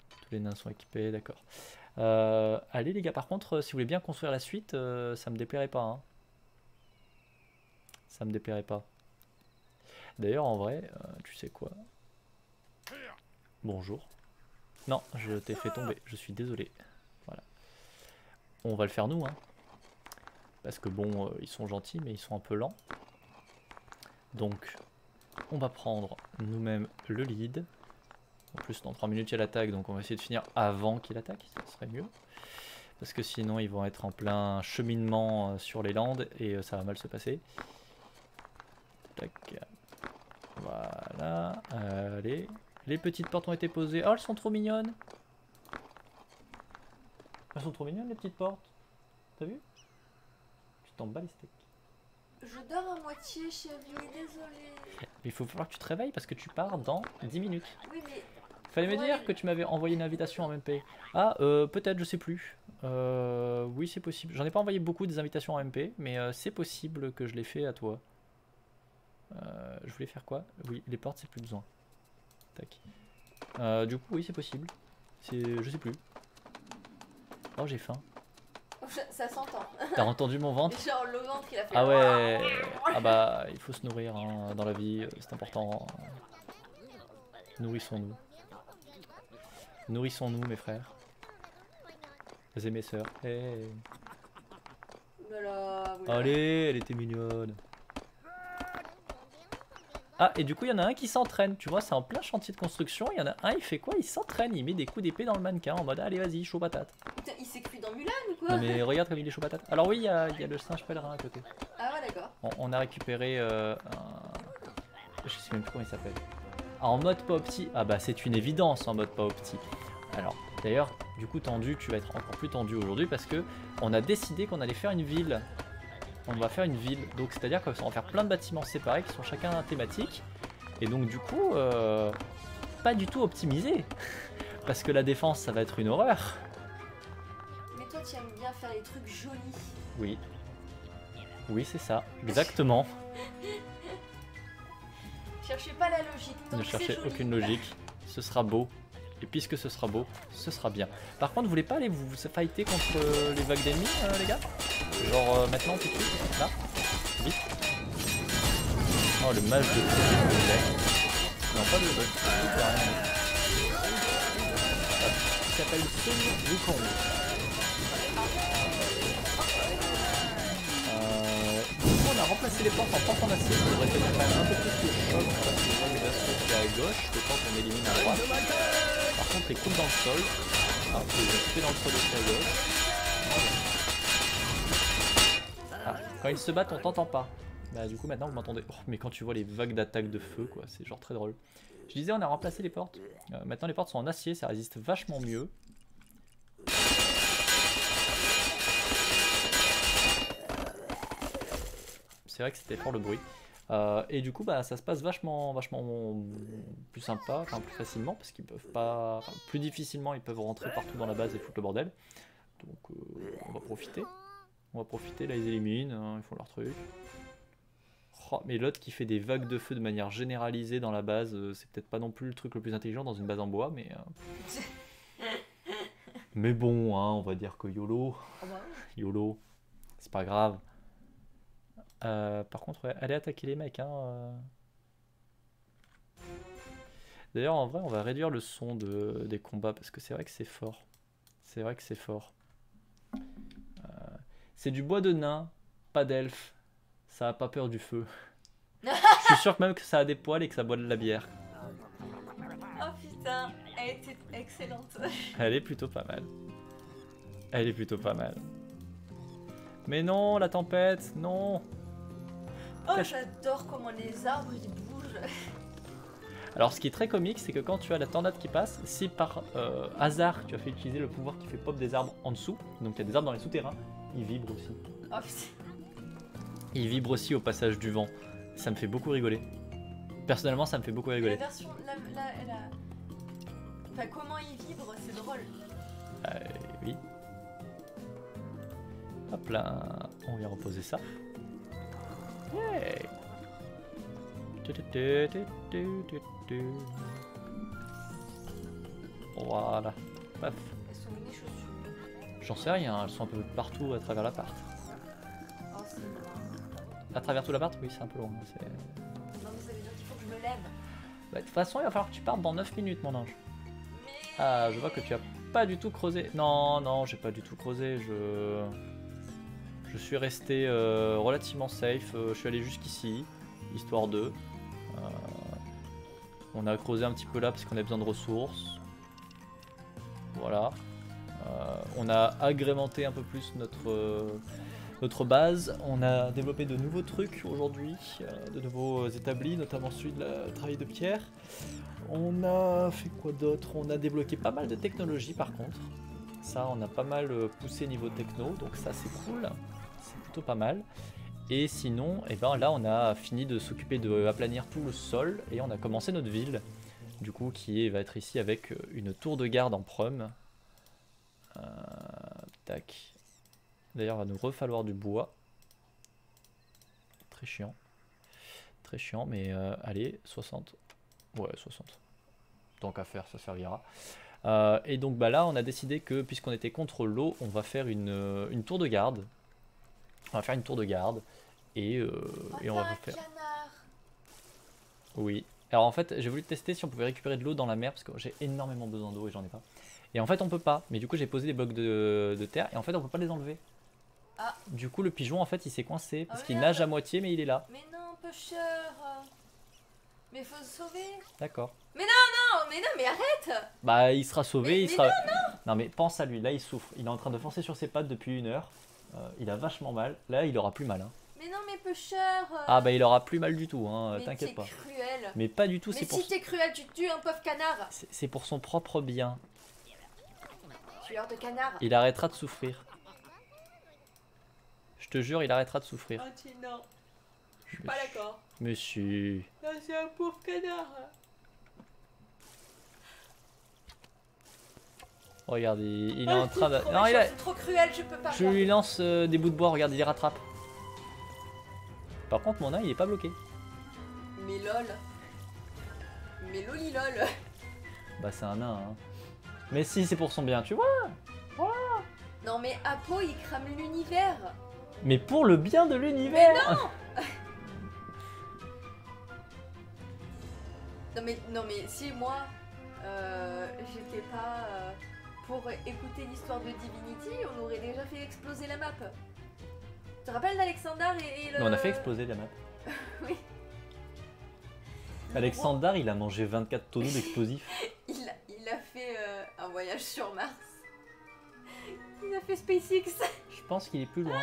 Tous les nains sont équipés, d'accord. Euh, allez les gars, par contre, euh, si vous voulez bien construire la suite, euh, ça me déplairait pas. hein. Ça me déplairait pas. D'ailleurs, en vrai, tu sais quoi? Bonjour. Non, je t'ai fait tomber, je suis désolé. Voilà. On va le faire nous, hein. Parce que bon, euh, ils sont gentils, mais ils sont un peu lents. Donc, on va prendre nous-mêmes le lead. En plus, dans 3 minutes, il y a l'attaque, donc on va essayer de finir avant qu'il attaque, ça serait mieux. Parce que sinon, ils vont être en plein cheminement euh, sur les landes et euh, ça va mal se passer. Tac. Voilà. Allez. Les petites portes ont été posées. Oh, elles sont trop mignonnes. Elles sont trop mignonnes, les petites portes. T'as vu? T'en bats les steaks. Je dors à moitié, chérie, désolée. Il faut falloir que tu te réveilles parce que tu pars dans 10 minutes. Oui, mais Fallait me dire que tu m'avais envoyé une invitation en MP. Ah, euh, peut-être, je sais plus. Euh, oui, c'est possible. J'en ai pas envoyé beaucoup des invitations en MP, mais euh, c'est possible que je l'ai fait à toi. Je voulais faire quoi? Oui, les portes, c'est plus besoin. Tac. Du coup, oui, c'est possible. C'est, je sais plus. Oh, j'ai faim. Ça, s'entend. T'as entendu mon ventre? Genre, le ventre, il a fait. Ah ouais. Ah bah, il faut se nourrir hein, dans la vie, euh, c'est important. Nourrissons-nous. Nourrissons-nous, mes frères. Et mes sœurs. Hey. Voilà, voilà. Allez, elle était mignonne. Ah, et du coup, il y en a un qui s'entraîne. Tu vois, c'est en plein chantier de construction. Il y en a un, il fait quoi? Il s'entraîne. Il met des coups d'épée dans le mannequin en mode Allez, vas-y, chaud patate. Putain, il s'est dans Mulan ou quoi Non, mais regarde comme il est chaud patate. Alors, oui, il y a, il y a le singe pèlerin à côté. Ah ouais, d'accord. On, on a récupéré euh, un... Je sais même plus comment il s'appelle. Ah, en mode pas opti. Ah bah c'est une évidence en mode pas opti. Alors d'ailleurs, du coup tendu, tu vas être encore plus tendu aujourd'hui parce que on a décidé qu'on allait faire une ville. On va faire une ville. Donc c'est-à-dire qu'on va faire plein de bâtiments séparés qui sont chacun thématiques. Et donc du coup, euh, pas du tout optimisé. Parce que la défense, ça va être une horreur. Tu aimes bien faire les trucs jolis. Oui. Oui, c'est ça. Exactement. Cherchez pas la logique. Ne donc cherchez joli. aucune logique. Ce sera beau. Et puisque ce sera beau, ce sera bien. Par contre, vous voulez pas aller vous fighter contre euh, les vagues d'ennemis, euh, les gars? Genre euh, maintenant, tout de suite? Là? Vite Oh, le mage de. Non, pas le bug. Il s'appelle Sun Wukong. Remplacé les portes en porte en acier. Ça devrait tenir quand même un peu plus le choc parce que je les assauts qui est à gauche, le temps qu'on élimine à droite. Par contre, les coups dans le sol. Ah, les couper dans le sol aussi à gauche. Ah, quand ils se battent, on t'entend pas. Bah, du coup, maintenant vous m'entendez. Oh, mais quand tu vois les vagues d'attaque de feu, quoi, c'est genre très drôle. Je disais, on a remplacé les portes. Euh, maintenant, les portes sont en acier, ça résiste vachement mieux. C'est vrai que c'était fort le bruit. Euh, et du coup, bah, ça se passe vachement, vachement plus sympa, enfin plus facilement, parce qu'ils peuvent pas, enfin, plus difficilement, ils peuvent rentrer partout dans la base et foutre le bordel. Donc, euh, on va profiter. On va profiter. Là, ils éliminent, hein, ils font leur truc. Oh, mais l'autre qui fait des vagues de feu de manière généralisée dans la base, euh, c'est peut-être pas non plus le truc le plus intelligent dans une base en bois, mais. Mais bon, hein, on va dire que YOLO. Ah bah, YOLO, c'est pas grave. Euh, par contre, ouais, allez attaquer les mecs. Hein, euh. D'ailleurs, en vrai, on va réduire le son de, des combats parce que c'est vrai que c'est fort. C'est vrai que c'est fort. Euh, c'est du bois de nain, pas d'elfe. Ça a pas peur du feu. Je suis sûr que même que ça a des poils et que ça boit de la bière. Oh putain, elle était excellente. Elle est plutôt pas mal. Elle est plutôt pas mal. Mais non, la tempête, non. Oh, j'adore comment les arbres ils bougent. Alors ce qui est très comique, c'est que quand tu as la tornade qui passe, si par euh, hasard tu as fait utiliser le pouvoir qui fait pop des arbres en dessous, donc il y a des arbres dans les souterrains, ils vibrent aussi. Oh. Ils vibrent aussi au passage du vent. Ça me fait beaucoup rigoler. Personnellement, ça me fait beaucoup La rigoler. version, là, là, elle a. Enfin, comment il vibre, c'est drôle. Euh, oui. Hop là, on vient reposer ça. Yay. Voilà. Paf. J'en sais rien, elles sont un peu partout à travers l'appart. À travers tout l'appart Oui, c'est un peu c'est- Non, mais ça veut qu'il faut que je me lève. Bah, de toute façon, il va falloir que tu partes dans 9 minutes, mon ange. Ah, je vois que tu as pas du tout creusé. Non, non, j'ai pas du tout creusé. Je, je suis resté euh, relativement safe. Euh, je suis allé jusqu'ici, histoire de. Euh, On a creusé un petit peu là parce qu'on a besoin de ressources. Voilà. On a agrémenté un peu plus notre, base. On a développé de nouveaux trucs aujourd'hui, de nouveaux établis, notamment celui de la travail de pierre. On a fait quoi d'autre? On a débloqué pas mal de technologies par contre. Ça, on a pas mal poussé niveau techno, donc ça c'est cool. C'est plutôt pas mal. Et sinon, eh ben, là, on a fini de s'occuper de aplanir tout le sol et on a commencé notre ville. Du coup, qui va être ici avec une tour de garde en prum. Euh, tac. D'ailleurs, il va nous refalloir du bois. Très chiant. Très chiant, mais euh, allez, 60. Ouais, 60. Tant qu'à faire, ça servira. Euh, et donc bah là, on a décidé que, puisqu'on était contre l'eau, on va faire une, euh, une tour de garde. On va faire une tour de garde. Et, euh, et on va faire... Oui. Alors en fait, j'ai voulu tester si on pouvait récupérer de l'eau dans la mer, parce que j'ai énormément besoin d'eau et j'en ai pas. Et en fait, on peut pas. Mais du coup, j'ai posé des blocs de, de terre, et en fait, on peut pas les enlever. Ah. Du coup, le pigeon, en fait, il s'est coincé, parce Oh, qu'il nage à moitié, mais il est là. Mais non, pêcheur. Mais faut se sauver. D'accord. Non, mais non, mais arrête. Bah, il sera sauvé, Mais- il mais sera. Non, mais pense à lui, là il souffre. Il est en train de foncer sur ses pattes depuis une heure. Euh, il a vachement mal. Là, il aura plus mal. hein. Mais non, mais pêcheur. Ah, bah, il aura plus mal du tout, hein, mais t'inquiète pas. cruel. Mais pas du tout, Mais c'est pour... si t'es cruel, tu tues un pauvre canard. c'est- pour son propre bien. Tueur de canard. Il arrêtera de souffrir. Je te jure, il arrêtera de souffrir. Ah, non, je suis pas d'accord. Monsieur. Non, c'est un pauvre canard. Regarde, il, il est Ah, en train de. Non, il a... C'est trop cruel, je peux pas. Je lui lance euh, des bouts de bois, regarde, il les rattrape. Par contre, mon œil, il est pas bloqué. Mais lol. Mais loli lol. Bah, c'est un nain, hein. Mais si, c'est pour son bien, tu vois. Non, mais Apo, il crame l'univers. Mais pour le bien de l'univers. Non, mais, non, mais si moi, euh, j'étais pas euh, pour écouter l'histoire de Divinity, on aurait déjà fait exploser la map. Tu te rappelles d'Alexandar et, et le... Mais on a fait exploser la map. Oui. Alexandar, il a mangé 24 tonneaux d'explosifs. Il a, il a fait euh, un voyage sur Mars. Il a fait SpaceX. Je pense qu'il est plus loin.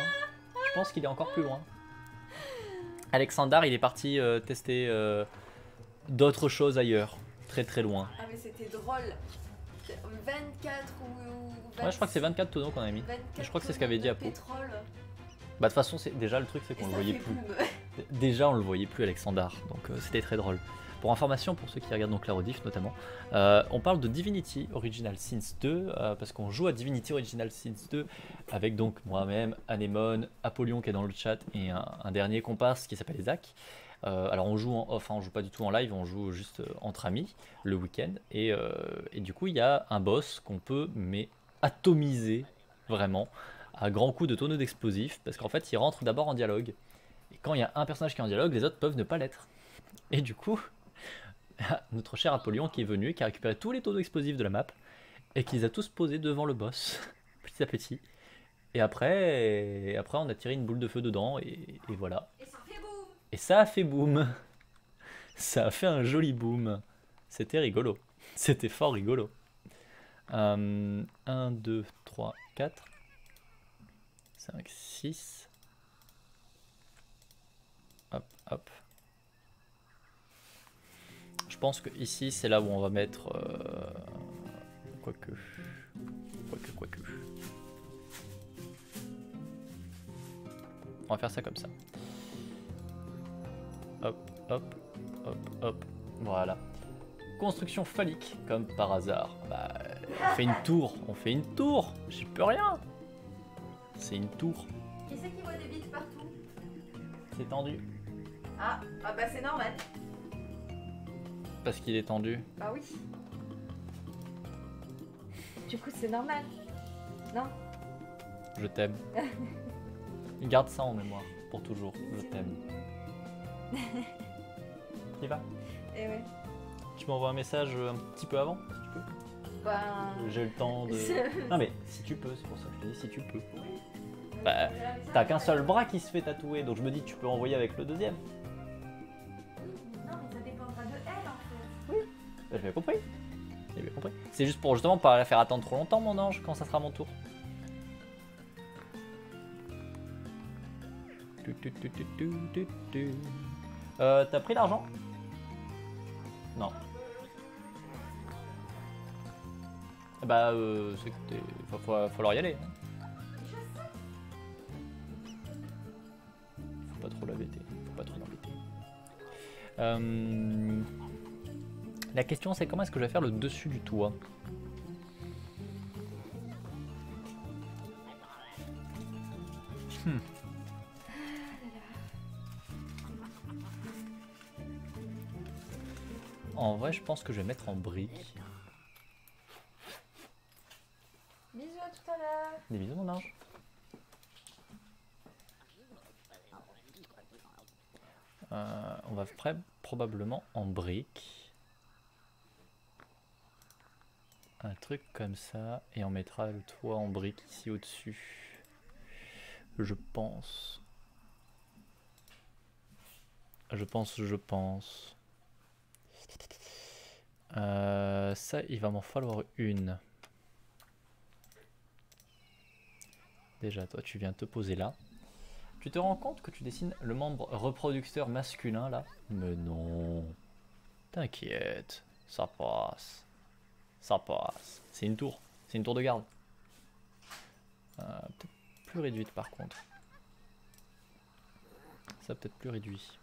Je pense qu'il est encore plus loin. Alexandar, il est parti euh, tester euh, d'autres choses ailleurs. Très très loin. Ah, mais c'était drôle. 24 ou. ou Ouais, je crois que c'est 24 tonneaux qu'on a mis. 24 je crois que c'est ce qu'avait dit Apo. pétrole. Bah de toute façon, c'est déjà le truc, c'est qu'on le voyait plus. Déjà, on le voyait plus, Alexandar. Donc euh, c'était très drôle. Pour information, pour ceux qui regardent donc la rediff notamment, euh, on parle de Divinity Original Sins 2 euh, parce qu'on joue à Divinity Original Sins 2 avec donc moi-même, Anemone, Apollyon qui est dans le chat et un, un dernier comparse qui s'appelle Isaac. Euh, alors on joue en off, hein, on joue pas du tout en live, on joue juste euh, entre amis le week-end et, euh, et du coup il y a un boss qu'on peut mais atomiser vraiment à grands coups de tonneaux d'explosifs parce qu'en fait il rentre d'abord en dialogue et quand il y a un personnage qui est en dialogue, les autres peuvent ne pas l'être. Et du coup, notre cher Apollyon qui est venu, qui a récupéré tous les tonneaux explosifs de la map, et qui les a tous posés devant le boss, petit à petit. Et après, après on a tiré une boule de feu dedans, et voilà. Et ça a fait boum Ça a fait un joli boom. C'était rigolo. C'était fort rigolo. 1, 2, 3, 4, 5, 6. Hop, hop. Je pense que ici c'est là où on va mettre. Euh... Quoique. Quoique, quoique. On va faire ça comme ça. Hop, hop, hop, hop. Voilà. Construction phallique, comme par hasard. Bah, on fait une tour, on fait une tour. J'y peux rien. C'est une tour. Qui c'est qui voit des bites partout? C'est tendu. Ah, ah bah c'est normal. Parce qu'il est tendu. Bah oui. Du coup, c'est normal. Non? Je t'aime. Garde ça en mémoire, pour toujours. Je t'aime. Tu vas Eh ouais. Tu m'envoies un message euh, un petit peu avant, si tu peux Bah. J'ai le temps de... Non mais, si tu peux, c'est pour ça que je te dis si tu peux. Oui. Bah, T'as qu'un seul bras qui se fait tatouer, donc je me dis tu peux envoyer avec le deuxième. Non, mais ça dépendra de elle en fait. Bah, J'ai bien compris. J'ai bien compris. C'est juste pour justement pas la faire attendre trop longtemps, mon ange, quand ça sera mon tour. Euh, T'as pris l'argent Non. Eh bah, euh, c'est que t'es... Faut, falloir y aller. Hein. Faut pas trop la bêter. Faut pas trop l'embêter. Euh... La question, c'est comment est-ce que je vais faire le dessus du toit? Hmm. En vrai, je pense que je vais mettre en briques. Bisous à tout à l'heure. Des bisous, mon ange. Euh, on va probablement en briques. Un truc comme ça. Et on mettra le toit en briques ici au-dessus. Je pense. Je pense, je pense. Euh, ça, il va m'en falloir une. Déjà, toi, tu viens te poser là. Tu te rends compte que tu dessines le membre reproducteur masculin là? Mais non. T'inquiète, ça passe. Ça passe. C'est une tour. C'est une tour de garde. Euh, peut-être plus réduite par contre. Ça peut-être plus réduit.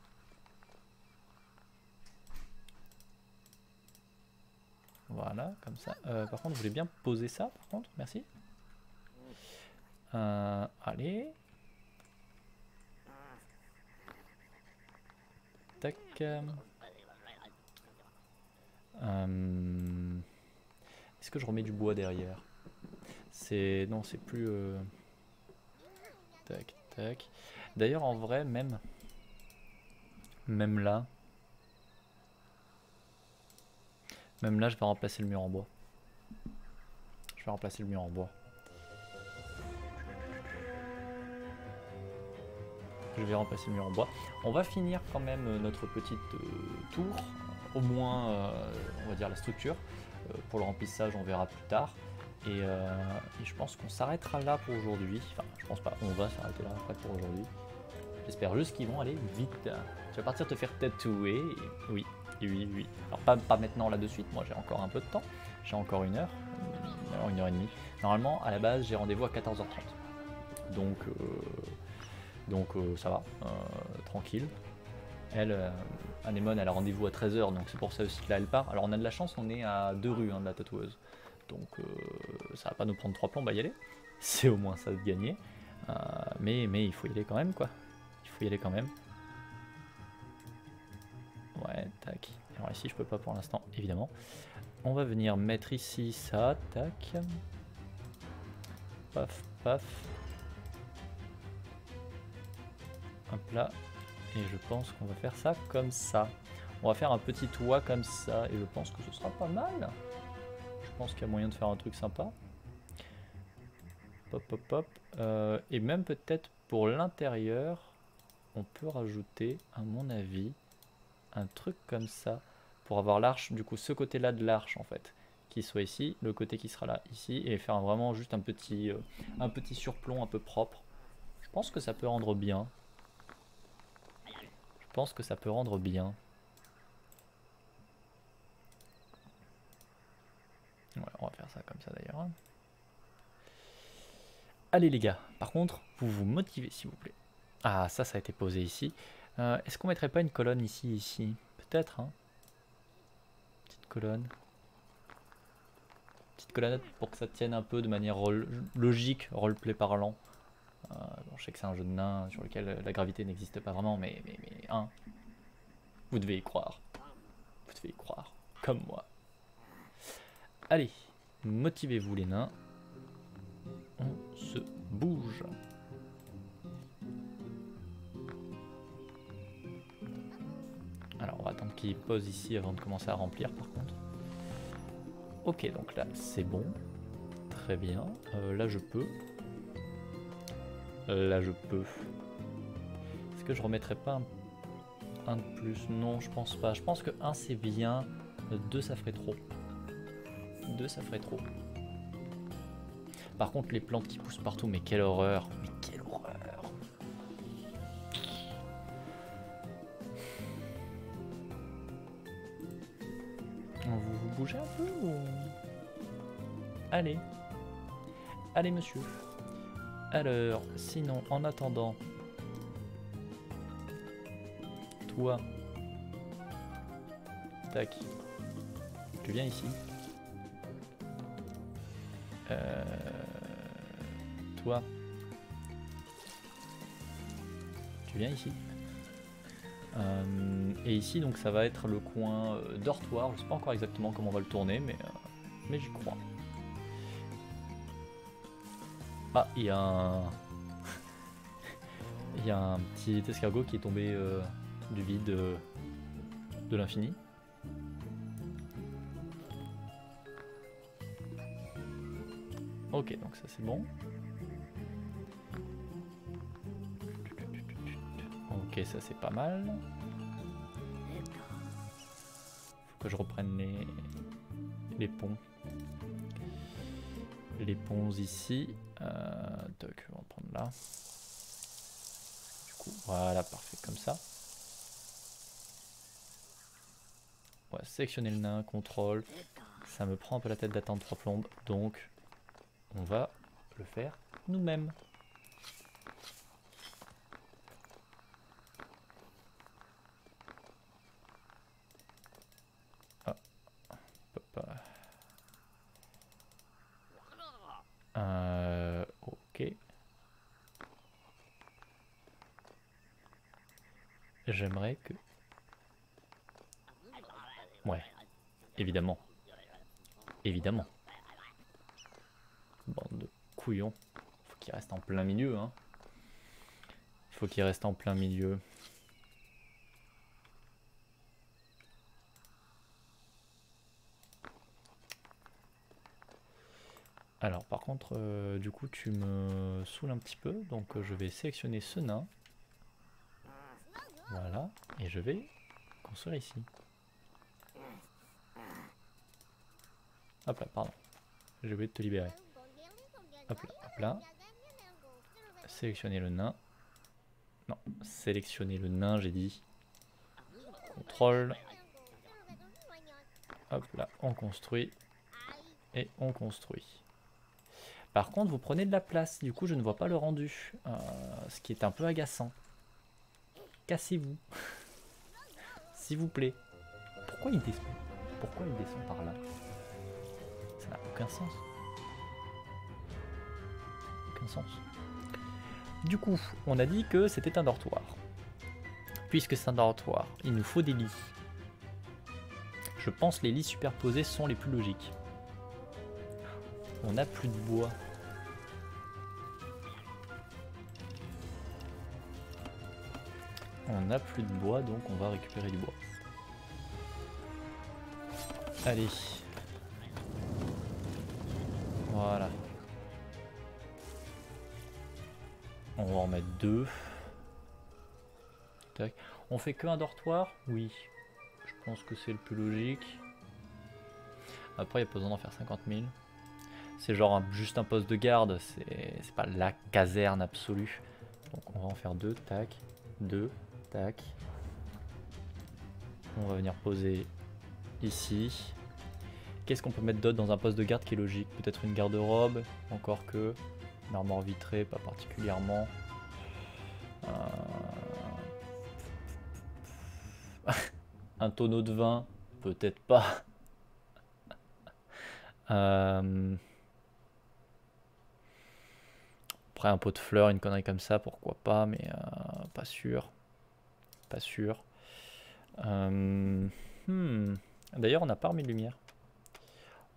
Voilà, comme ça. Euh, par contre, vous voulez bien poser ça, par contre Merci. Euh, allez. Tac. Euh, Est-ce que je remets du bois derrière? C'est non, c'est plus. Tac, tac. D'ailleurs, en vrai, même, même là, même là, je vais remplacer le mur en bois. Je vais remplacer le mur en bois. Je vais remplacer le mur en bois. On va finir quand même euh, notre petite euh, tour, au moins, euh, on va dire la structure. Euh, pour le remplissage, on verra plus tard. Et, euh, et je pense qu'on s'arrêtera là pour aujourd'hui. Enfin, je pense pas, on va s'arrêter là après pour aujourd'hui. J'espère juste qu'ils vont aller vite. Tu vas partir te faire tatouer. Oui, Alors pas, pas maintenant là de suite, moi j'ai encore un peu de temps. J'ai encore une heure, une heure et demie. Normalement, à la base, j'ai rendez-vous à 14h30. Donc, euh, donc euh, ça va, euh, tranquille. Elle, Anémone, elle a rendez-vous à 13h, donc c'est pour ça aussi que là elle part. Alors on a de la chance, on est à deux rues hein, de la tatoueuse. Donc ça va pas nous prendre trois plombs à y aller. C'est au moins ça de gagner. Mais, mais il faut y aller quand même, quoi. Il faut y aller quand même. Ouais, Alors ici, je peux pas pour l'instant, évidemment. On va venir mettre ici ça, tac. Paf, paf. Hop là. Et je pense qu'on va faire ça comme ça. On va faire un petit toit comme ça. Et je pense que ce sera pas mal. Je pense qu'il y a moyen de faire un truc sympa. Pop, pop, pop. Euh, et même peut-être pour l'intérieur, on peut rajouter, à mon avis, un truc comme ça. Pour avoir l'arche, du coup, ce côté-là de l'arche, en fait, qui soit ici, le côté qui sera là, ici, et faire vraiment juste un petit, euh, un petit surplomb un peu propre. Je pense que ça peut rendre bien. Je pense que ça peut rendre bien. On va faire ça comme ça d'ailleurs. Allez les gars, par contre, vous vous motivez s'il vous plaît. Ah, ça, ça a été posé ici. Euh, Est-ce qu'on mettrait pas une colonne ici, ici? Peut-être, hein Petite colonne. Petite colonnette pour que ça tienne un peu de manière logique, roleplay parlant. Euh, je sais que c'est un jeu de nains sur lequel la gravité n'existe pas vraiment, mais, mais, mais, hein, vous devez y croire. Vous devez y croire, comme moi. Allez, motivez-vous les nains. On se bouge. Alors on va attendre qu'il pose ici avant de commencer à remplir par contre. Ok donc là c'est bon. Très bien. Euh, là je peux. Là je peux. Est-ce que je remettrai pas un, de plus? Non je pense pas. Je pense que un c'est bien. Deux ça ferait trop. Deux ça ferait trop. Par contre les plantes qui poussent partout, mais quelle horreur Allez. Allez monsieur. Alors, sinon, en attendant... Toi, tac. Tu viens ici. Euh, toi. Tu viens ici. Euh, et ici, donc, ça va être le coin euh, dortoir. Je sais pas encore exactement comment on va le tourner, mais, mais j'y crois. Ah, il y a un... il y a un petit escargot qui est tombé du vide de l'infini. Ok, donc ça c'est bon. Ça c'est pas mal. Faut que je reprenne les, les ponts. Les ponts ici. Euh, donc, on va prendre là. Du coup, voilà, parfait, comme ça. Va sélectionner le nain, contrôle. Ça me prend un peu la tête d'attendre trois plombes, donc on va le faire nous-mêmes. Ah. Euh, ok. J'aimerais que... Ouais, évidemment. Évidemment. Bande de couillons. Faut qu'il reste en plein milieu, hein. Faut qu'il reste en plein milieu. Alors par contre, euh, du coup tu me saoules un petit peu, donc euh, je vais sélectionner ce nain. Voilà, et je vais construire ici. Hop là, pardon. J'ai oublié de te libérer. Hop là, hop là. Sélectionner le nain. Non, sélectionner le nain, j'ai dit. Contrôle. Hop là, on construit. Et on construit. Par contre, vous prenez de la place. Du coup, je ne vois pas le rendu. Euh, ce qui est un peu agaçant. Cassez-vous. S'il vous plaît. Pourquoi il descend? Pourquoi il descend par là? Ça n'a aucun sens sens. Du coup, on a dit que c'était un dortoir. Puisque c'est un dortoir, il nous faut des lits. Je pense les lits superposés sont les plus logiques. On n'a plus de bois. On n'a plus de bois, donc on va récupérer du bois. Allez. Voilà. On va en mettre deux. On fait que un dortoir? Oui. Je pense que c'est le plus logique. Après, il n'y a pas besoin d'en faire 50 000. C'est genre juste un poste de garde. C'est pas la caserne absolue. Donc on va en faire deux. Tac. Deux. On va venir poser ici. Qu'est-ce qu'on peut mettre d'autre dans un poste de garde qui est logique? Peut-être une garde-robe Encore que. Une armoire vitrée, pas particulièrement. Euh, un tonneau de vin, peut-être pas. Euh, après un pot de fleurs, une connerie comme ça, pourquoi pas, mais euh, pas sûr. Pas sûr. Hmm. D'ailleurs, on n'a pas remis de lumière.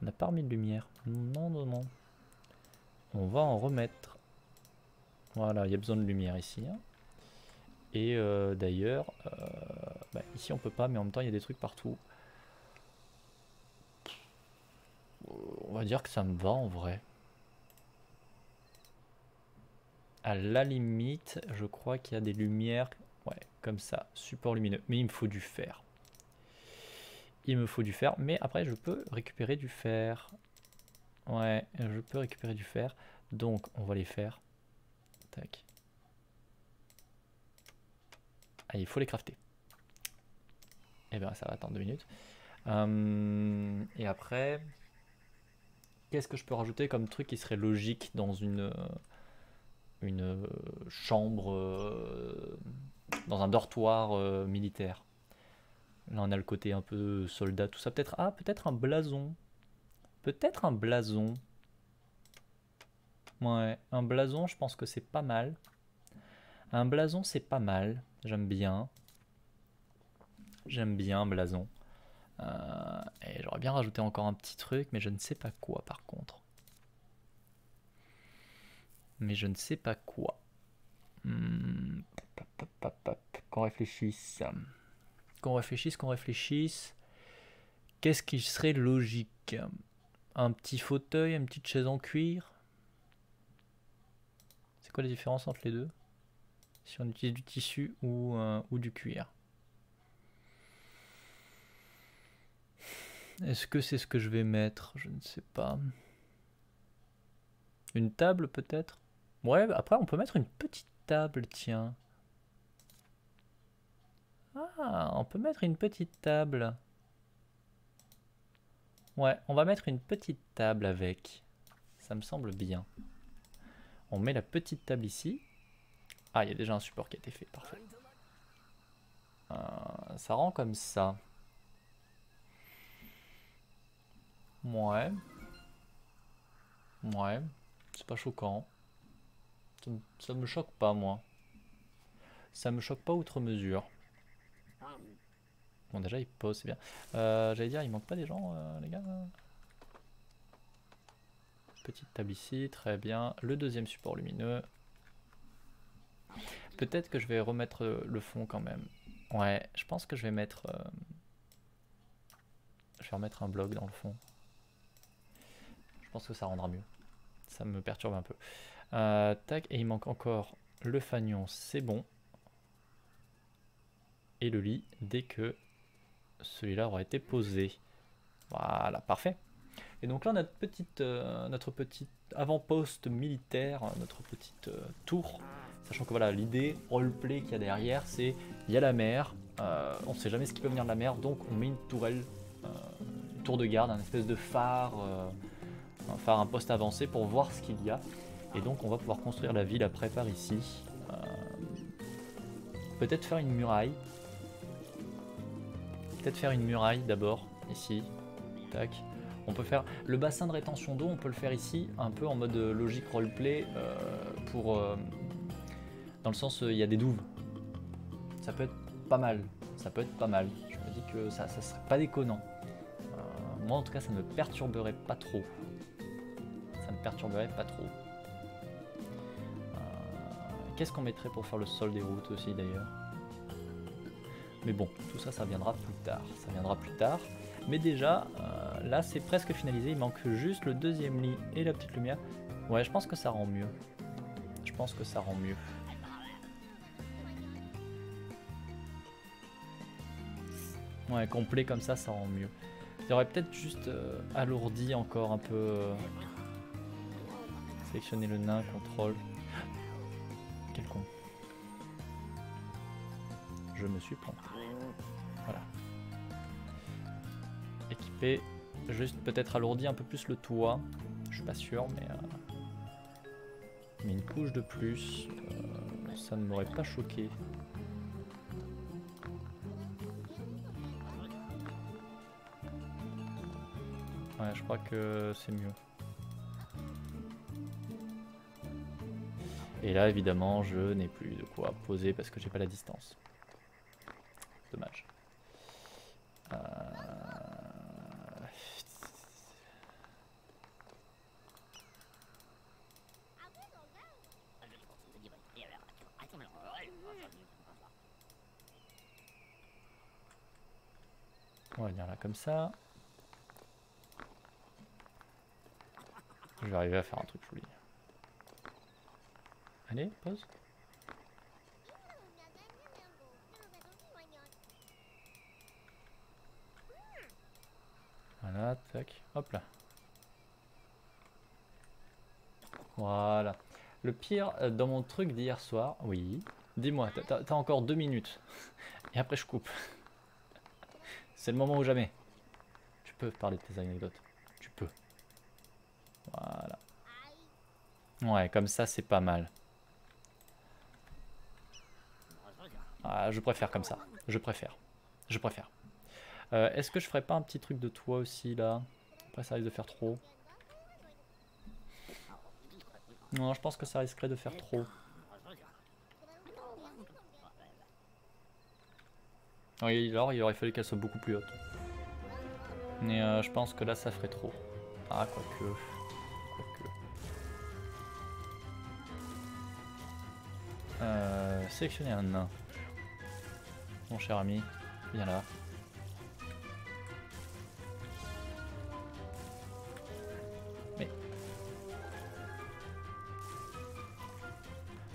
On n'a pas remis de lumière. Non, non, non. On va en remettre. Voilà, il y a besoin de lumière ici. Hein. Et euh, d'ailleurs, euh, bah, ici on peut pas, mais en même temps il y a des trucs partout. On va dire que ça me va en vrai. À la limite, je crois qu'il y a des lumières, ouais, comme ça, support lumineux. Mais il me faut du fer. Il me faut du fer, mais après je peux récupérer du fer. Ouais, je peux récupérer du fer. Donc, on va les faire. Tac. Ah, il faut les crafter. Eh bien, ça va attendre deux minutes. Euh, et après, qu'est-ce que je peux rajouter comme truc qui serait logique dans une, une chambre, euh, dans un dortoir euh, militaire Là, on a le côté un peu soldat, tout ça. Peut-être ah, peut-être un blason. Peut-être un blason. Ouais, un blason, je pense que c'est pas mal. Un blason, c'est pas mal. J'aime bien. J'aime bien un blason. Euh, et j'aurais bien rajouté encore un petit truc, mais je ne sais pas quoi par contre. Mais je ne sais pas quoi. Hmm, qu'on réfléchisse. Qu'on réfléchisse, qu'on réfléchisse. Qu'est-ce qui serait logique? Un petit fauteuil, une petite chaise en cuir? C'est quoi la différence entre les deux? Si on utilise du tissu ou, euh, ou du cuir Est-ce que c'est ce que je vais mettre? Je ne sais pas. Une table peut-être? Ouais, après on peut mettre une petite table, tiens. Ah, on peut mettre une petite table. Ouais, on va mettre une petite table avec. Ça me semble bien. On met la petite table ici. Ah, il y a déjà un support qui a été fait, parfait. Euh, ça rend comme ça. Ouais. Ouais. C'est pas choquant. Ça, me choque pas, moi. Ça me choque pas outre mesure. Bon, déjà, il pose, c'est bien. Euh, j'allais dire, il manque pas des gens, euh, les gars? Petite table ici, très bien. Le deuxième support lumineux. Peut-être que je vais remettre le fond quand même. Ouais, je pense que je vais mettre... Euh, je vais remettre un bloc dans le fond. Je pense que ça rendra mieux. Ça me perturbe un peu. Euh, tac, et il manque encore le fanion, c'est bon. Et le lit, dès que celui-là aura été posé. Voilà, parfait. Et donc là, notre petite, euh, notre avant-poste militaire, notre petite euh, tour. Sachant que voilà, l'idée roleplay qu'il y a derrière, c'est il y a la mer, on ne sait jamais ce qui peut venir de la mer, donc on met une tourelle, une tour de garde, un espèce de phare faire un poste avancé pour voir ce qu'il y a. Et donc on va pouvoir construire la ville après par ici. Euh, peut-être faire une muraille. Peut-être faire une muraille d'abord, ici. Tac. On peut faire le bassin de rétention d'eau, on peut le faire ici, un peu en mode logique roleplay, euh, pour euh, dans le sens il y a des douves. Ça peut être pas mal. Ça peut être pas mal. Je me dis que ça, ça serait pas déconnant. moi en tout cas ça me perturberait pas trop perturberait pas trop. Euh, qu'est-ce qu'on mettrait pour faire le sol des routes aussi d'ailleurs? Mais bon, tout ça, ça viendra plus tard. Ça viendra plus tard. Mais déjà, euh, là, c'est presque finalisé. Il manque juste le deuxième lit et la petite lumière. Ouais, je pense que ça rend mieux. Je pense que ça rend mieux. Ouais, complet comme ça, ça rend mieux. Il aurait peut-être juste euh, alourdi encore un peu Sélectionner le nain, contrôle. Quel con. Je me suis planté. Juste peut-être alourdi un peu plus le toit. Je suis pas sûr, mais... Euh, mais une couche de plus, euh, ça ne m'aurait pas choqué. Ouais, je crois que c'est mieux. Et là, évidemment, je n'ai plus de quoi poser parce que j'ai pas la distance. Dommage. Euh, On va venir là comme ça. Je vais arriver à faire un truc joli. Allez, pause. Voilà, tac, hop là. Voilà. Le pire euh, dans mon truc d'hier soir, oui. Dis-moi, t'as encore deux minutes. Et après je coupe. C'est le moment ou jamais. Tu peux parler de tes anecdotes. Tu peux. Voilà. Ouais, comme ça c'est pas mal. Ah, je préfère comme ça. Je préfère. Je préfère. Euh, Est-ce que je ferais pas un petit truc de toit aussi là? Après ça risque de faire trop. Non, je pense que ça risquerait de faire trop. Oui, alors il aurait fallu qu'elle soit beaucoup plus haute. Mais euh, je pense que là ça ferait trop. Ah, quoique. Quoique. Euh, sélectionner un nain. Mon cher ami, viens là. Mais.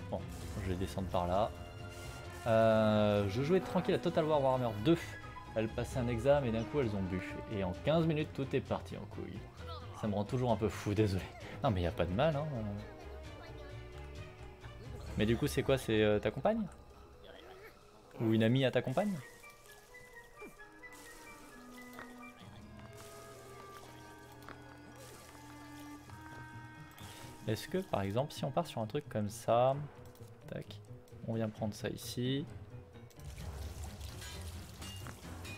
Bon, je vais descendre par là. Euh, je jouais tranquille à Total War Warhammer 2. Elles passaient un examen et d'un coup elles ont bu. Et en 15 minutes tout est parti en couille. Ça me rend toujours un peu fou, désolé. Non mais y a pas de mal hein. Mais du coup c'est quoi? C'est euh, ta compagne? Ou une amie à ta compagne? Est-ce que par exemple si on part sur un truc comme ça, tac, on vient prendre ça ici.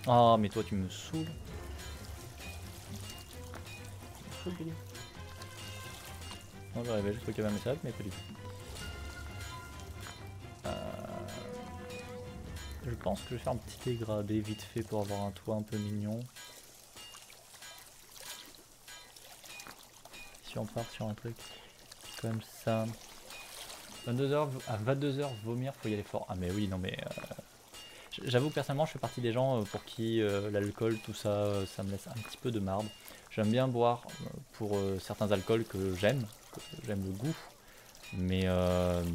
Oh mais toi tu me saoules. Tu me saoules. Non j'arrivais, y avait un message mais pas du tout. Euh, Je pense que je vais faire un petit dégradé vite fait pour avoir un toit un peu mignon. Si on part sur un truc comme ça. 22h à 22h vomir, faut y aller fort. Ah mais oui, non mais euh, j'avoue personnellement, je fais partie des gens euh, pour qui euh, l'alcool, tout ça, euh, ça me laisse un petit peu de marde. J'aime bien boire pour certains alcools que j'aime, j'aime le goût, mais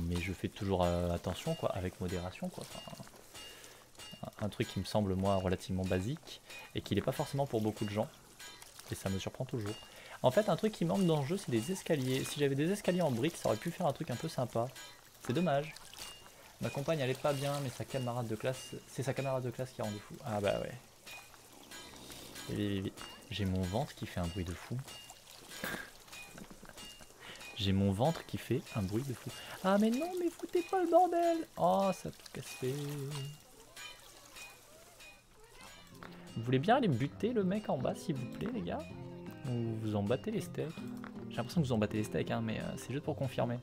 mais je fais toujours attention quoi, avec modération quoi. Un truc qui me semble moi relativement basique et qui n'est pas forcément pour beaucoup de gens et ça me surprend toujours. En fait, un truc qui manque dans le jeu, c'est des escaliers. Si j'avais des escaliers en briques, ça aurait pu faire un truc un peu sympa. C'est dommage. Ma compagne, elle est pas bien, mais sa camarade de classe, c'est sa camarade de classe qui a rendu fou. Ah bah ouais. J'ai mon ventre qui fait un bruit de fou. J'ai mon ventre qui fait un bruit de fou. Ah mais non, mais foutez pas le bordel Oh, ça a tout cassé. Vous voulez bien aller buter le mec en bas, s'il vous plaît, les gars? Ou vous en battez les steaks J'ai l'impression que vous en battez les steaks, hein, mais euh, c'est juste pour confirmer.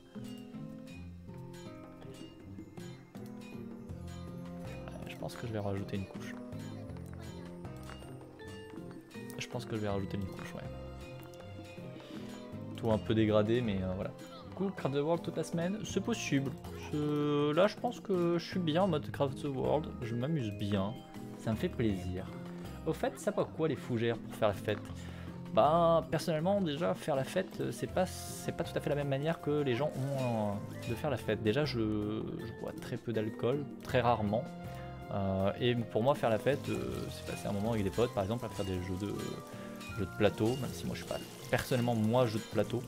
Euh, je pense que je vais rajouter une couche. Je pense que je vais rajouter une couche, ouais. Tout un peu dégradé, mais euh, voilà. Coup, Craft the World toute la semaine, c'est possible. Là, je pense que je suis bien en mode Craft the World. Je m'amuse bien. Ça me fait plaisir. Au fait, ça pas quoi les fougères pour faire la fête? Bah, personnellement, déjà, faire la fête, euh, c'est pas, c'est pas tout à fait la même manière que les gens ont euh, de faire la fête. Déjà, je, bois très peu d'alcool, très rarement. Euh, et pour moi, faire la fête, c'est passer un moment avec des potes, par exemple, à faire des jeux de, jeux de plateau, même si moi je suis pas personnellement moi jeu de plateau.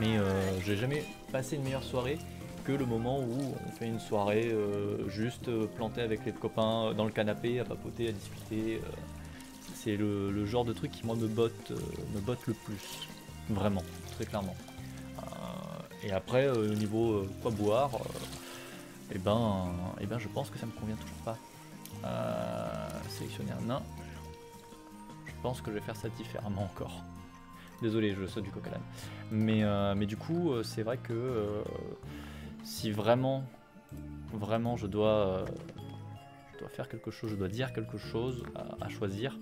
Mais j'ai jamais passé une meilleure soirée que le moment où on fait une soirée juste euh, planté avec les copains dans le canapé, à papoter, à discuter. C'est le, le genre de truc qui moi me botte, euh, me botte le plus. Vraiment, très clairement. Euh, et après, euh, au niveau quoi boire, et ben, eh ben je pense que ça me convient toujours pas. Sélectionner un nain. Je pense que je vais faire ça différemment encore. Désolé, je saute du coq à l'âne. Mais, mais du coup, c'est vrai que si vraiment, vraiment je dois, faire quelque chose, je dois dire quelque chose à choisir.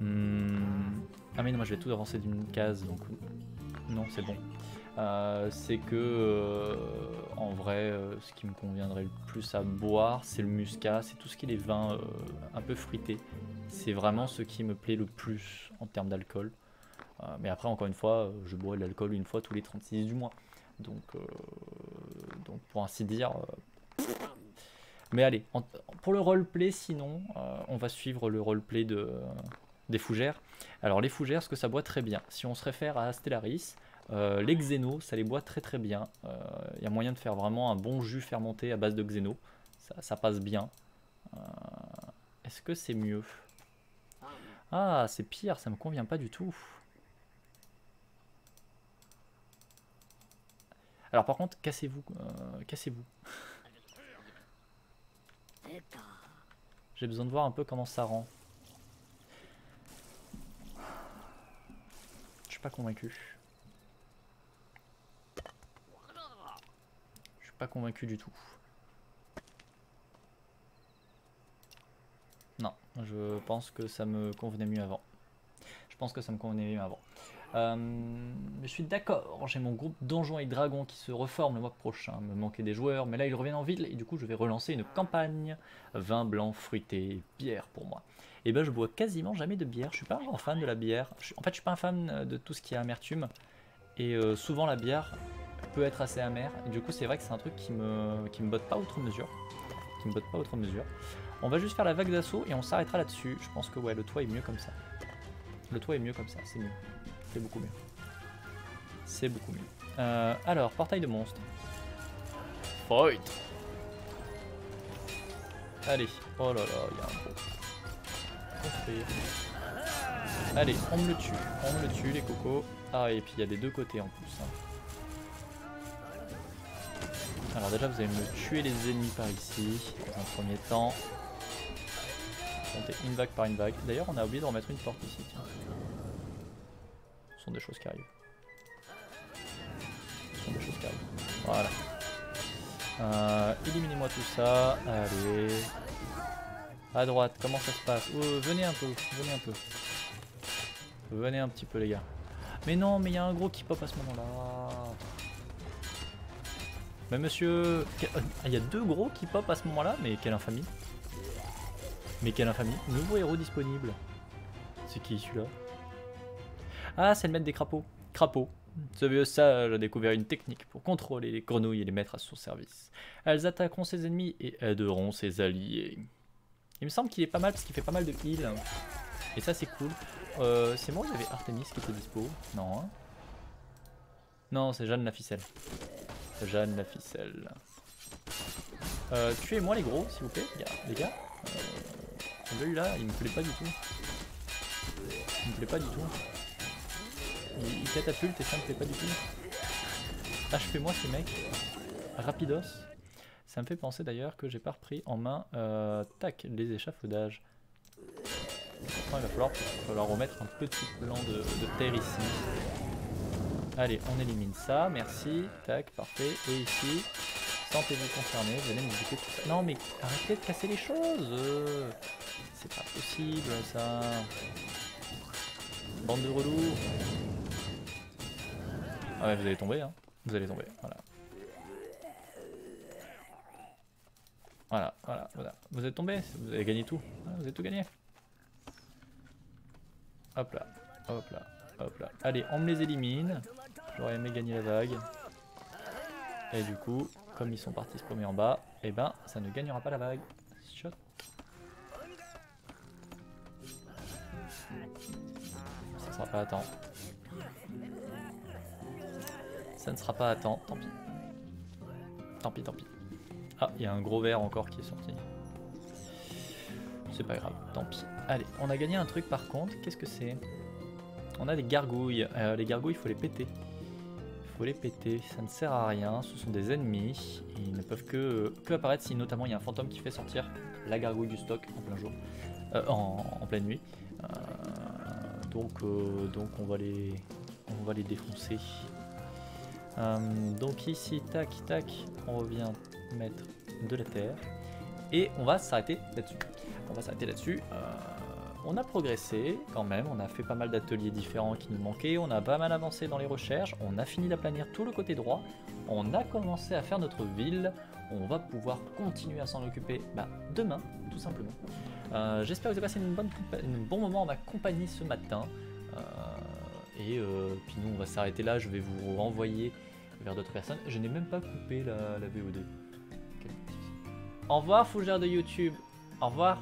Ah mais non, moi je vais tout avancer d'une case, donc non, c'est bon. Euh, c'est que euh, en vrai, euh, ce qui me conviendrait le plus à boire, c'est le muscat, c'est tout ce qui est les vins un peu fruités. C'est vraiment ce qui me plaît le plus en termes d'alcool. Mais après, encore une fois, je bois de l'alcool une fois tous les 36 du mois. Donc, donc pour ainsi dire. Mais allez, pour le roleplay, sinon, on va suivre le roleplay de, des fougères. Alors, les fougères, ce que ça boit très bien. Si on se réfère à Stellaris, euh, les xénos, ça les boit très très bien. Il y a moyen de faire vraiment un bon jus fermenté à base de xéno. Ça, ça passe bien. Euh, Est-ce que c'est mieux? Ah, c'est pire, ça me convient pas du tout. Alors par contre, cassez-vous, euh, cassez-vous. J'ai besoin de voir un peu comment ça rend. Suis pas convaincu. Je suis pas convaincu du tout. Non, je pense que ça me convenait mieux avant. Je pense que ça me convenait mieux avant. Euh, je suis d'accord, j'ai mon groupe Donjons et Dragons qui se reforme le mois prochain. Me manquait des joueurs, mais là ils reviennent en ville et du coup je vais relancer une campagne. Vin blanc, fruité, bière pour moi. Et ben je bois quasiment jamais de bière. Je suis pas un grand fan de la bière. en fait, je suis pas un fan de tout ce qui est amertume. Et euh, souvent la bière peut être assez amère. Et du coup, c'est vrai que c'est un truc qui me, qui me botte pas outre mesure. Qui me botte pas outre mesure. On va juste faire la vague d'assaut et on s'arrêtera là-dessus. Je pense que ouais, le toit est mieux comme ça. Le toit est mieux comme ça, c'est mieux. C'est beaucoup mieux. C'est beaucoup mieux. Euh, alors, portail de monstre. Fight Allez. Oh là là, il y a un gros. Allez, on me le tue. On me le tue, les cocos. Ah, et puis il y a des deux côtés en plus. Hein. Alors déjà, vous allez me tuer les ennemis par ici, dans un premier temps. Compter une vague par une vague. D'ailleurs, on a oublié de remettre une porte ici. Tiens sont des choses qui arrivent. Ce sont des choses qui arrivent. Voilà. Euh, éliminez-moi tout ça. Allez. À droite, comment ça se passe oh, Venez un peu, venez un peu. Venez un petit peu les gars. Mais non, mais il y a un gros qui pop à ce moment-là. Mais monsieur... Il y a deux gros qui pop à ce moment-là Mais quelle infamie. Mais quelle infamie. Nouveau héros disponible. C'est qui celui-là? Ah, c'est le maître des crapauds. Crapaud. Ce vieux sage a découvert une technique pour contrôler les grenouilles et les mettre à son service. Elles attaqueront ses ennemis et aideront ses alliés. Il me semble qu'il est pas mal parce qu'il fait pas mal de heal. Et ça c'est cool. Euh, c'est moi ou il y avait Artemis qui était dispo Non. Hein non, c'est Jeanne la ficelle. Jeanne la ficelle. Euh, tuez-moi les gros, s'il vous plaît, les gars. Euh, le là, il me plaît pas du tout. Il me plaît pas du tout. Il, catapulte et ça me fait pas du tout. Achevez-moi ces mecs. Rapidos. Ça me fait penser d'ailleurs que j'ai pas repris en main euh, tac, les échafaudages. il va falloir, remettre un petit plan de, terre ici. Allez, on élimine ça, merci. Tac, parfait. Et ici, sentez-vous concerné, venez me tout ça. Non mais arrêtez de casser les choses C'est pas possible ça Bande de relous ah ouais, vous allez tomber, hein. Vous allez tomber, voilà. Voilà, voilà, voilà. Vous êtes tombé, vous avez gagné tout. vous avez tout gagné. Hop là, hop là, hop là. Allez, on me les élimine. J'aurais aimé gagner la vague. Et du coup, comme ils sont partis se promener en bas, eh ben, ça ne gagnera pas la vague. Shot. Ça sera pas à temps. Ça ne sera pas à temps, tant pis. Tant pis, tant pis. Ah, il y a un gros verre encore qui est sorti. C'est pas grave, tant pis. Allez, on a gagné un truc par contre. Qu'est-ce que c'est? On a des gargouilles. Euh, les gargouilles, il faut les péter. Il faut les péter, ça ne sert à rien. Ce sont des ennemis. Ils ne peuvent que, que apparaître si notamment il y a un fantôme qui fait sortir la gargouille du stock en plein jour. Euh, en, pleine nuit. Euh, donc, donc on va les, on va les défoncer. Donc ici, tac, tac, on revient mettre de la terre. Et on va s'arrêter là-dessus. On va s'arrêter là-dessus. Euh, on a progressé quand même, on a fait pas mal d'ateliers différents qui nous manquaient, on a pas mal avancé dans les recherches, on a fini d'aplanir tout le côté droit, on a commencé à faire notre ville, on va pouvoir continuer à s'en occuper bah, demain, tout simplement. Euh, j'espère que vous avez passé une bonne, un bon moment en ma compagnie ce matin. et puis nous, on va s'arrêter là, je vais vous renvoyer vers d'autres personnes. Je n'ai même pas coupé la, la VOD. Au revoir, fougère de YouTube. Au revoir.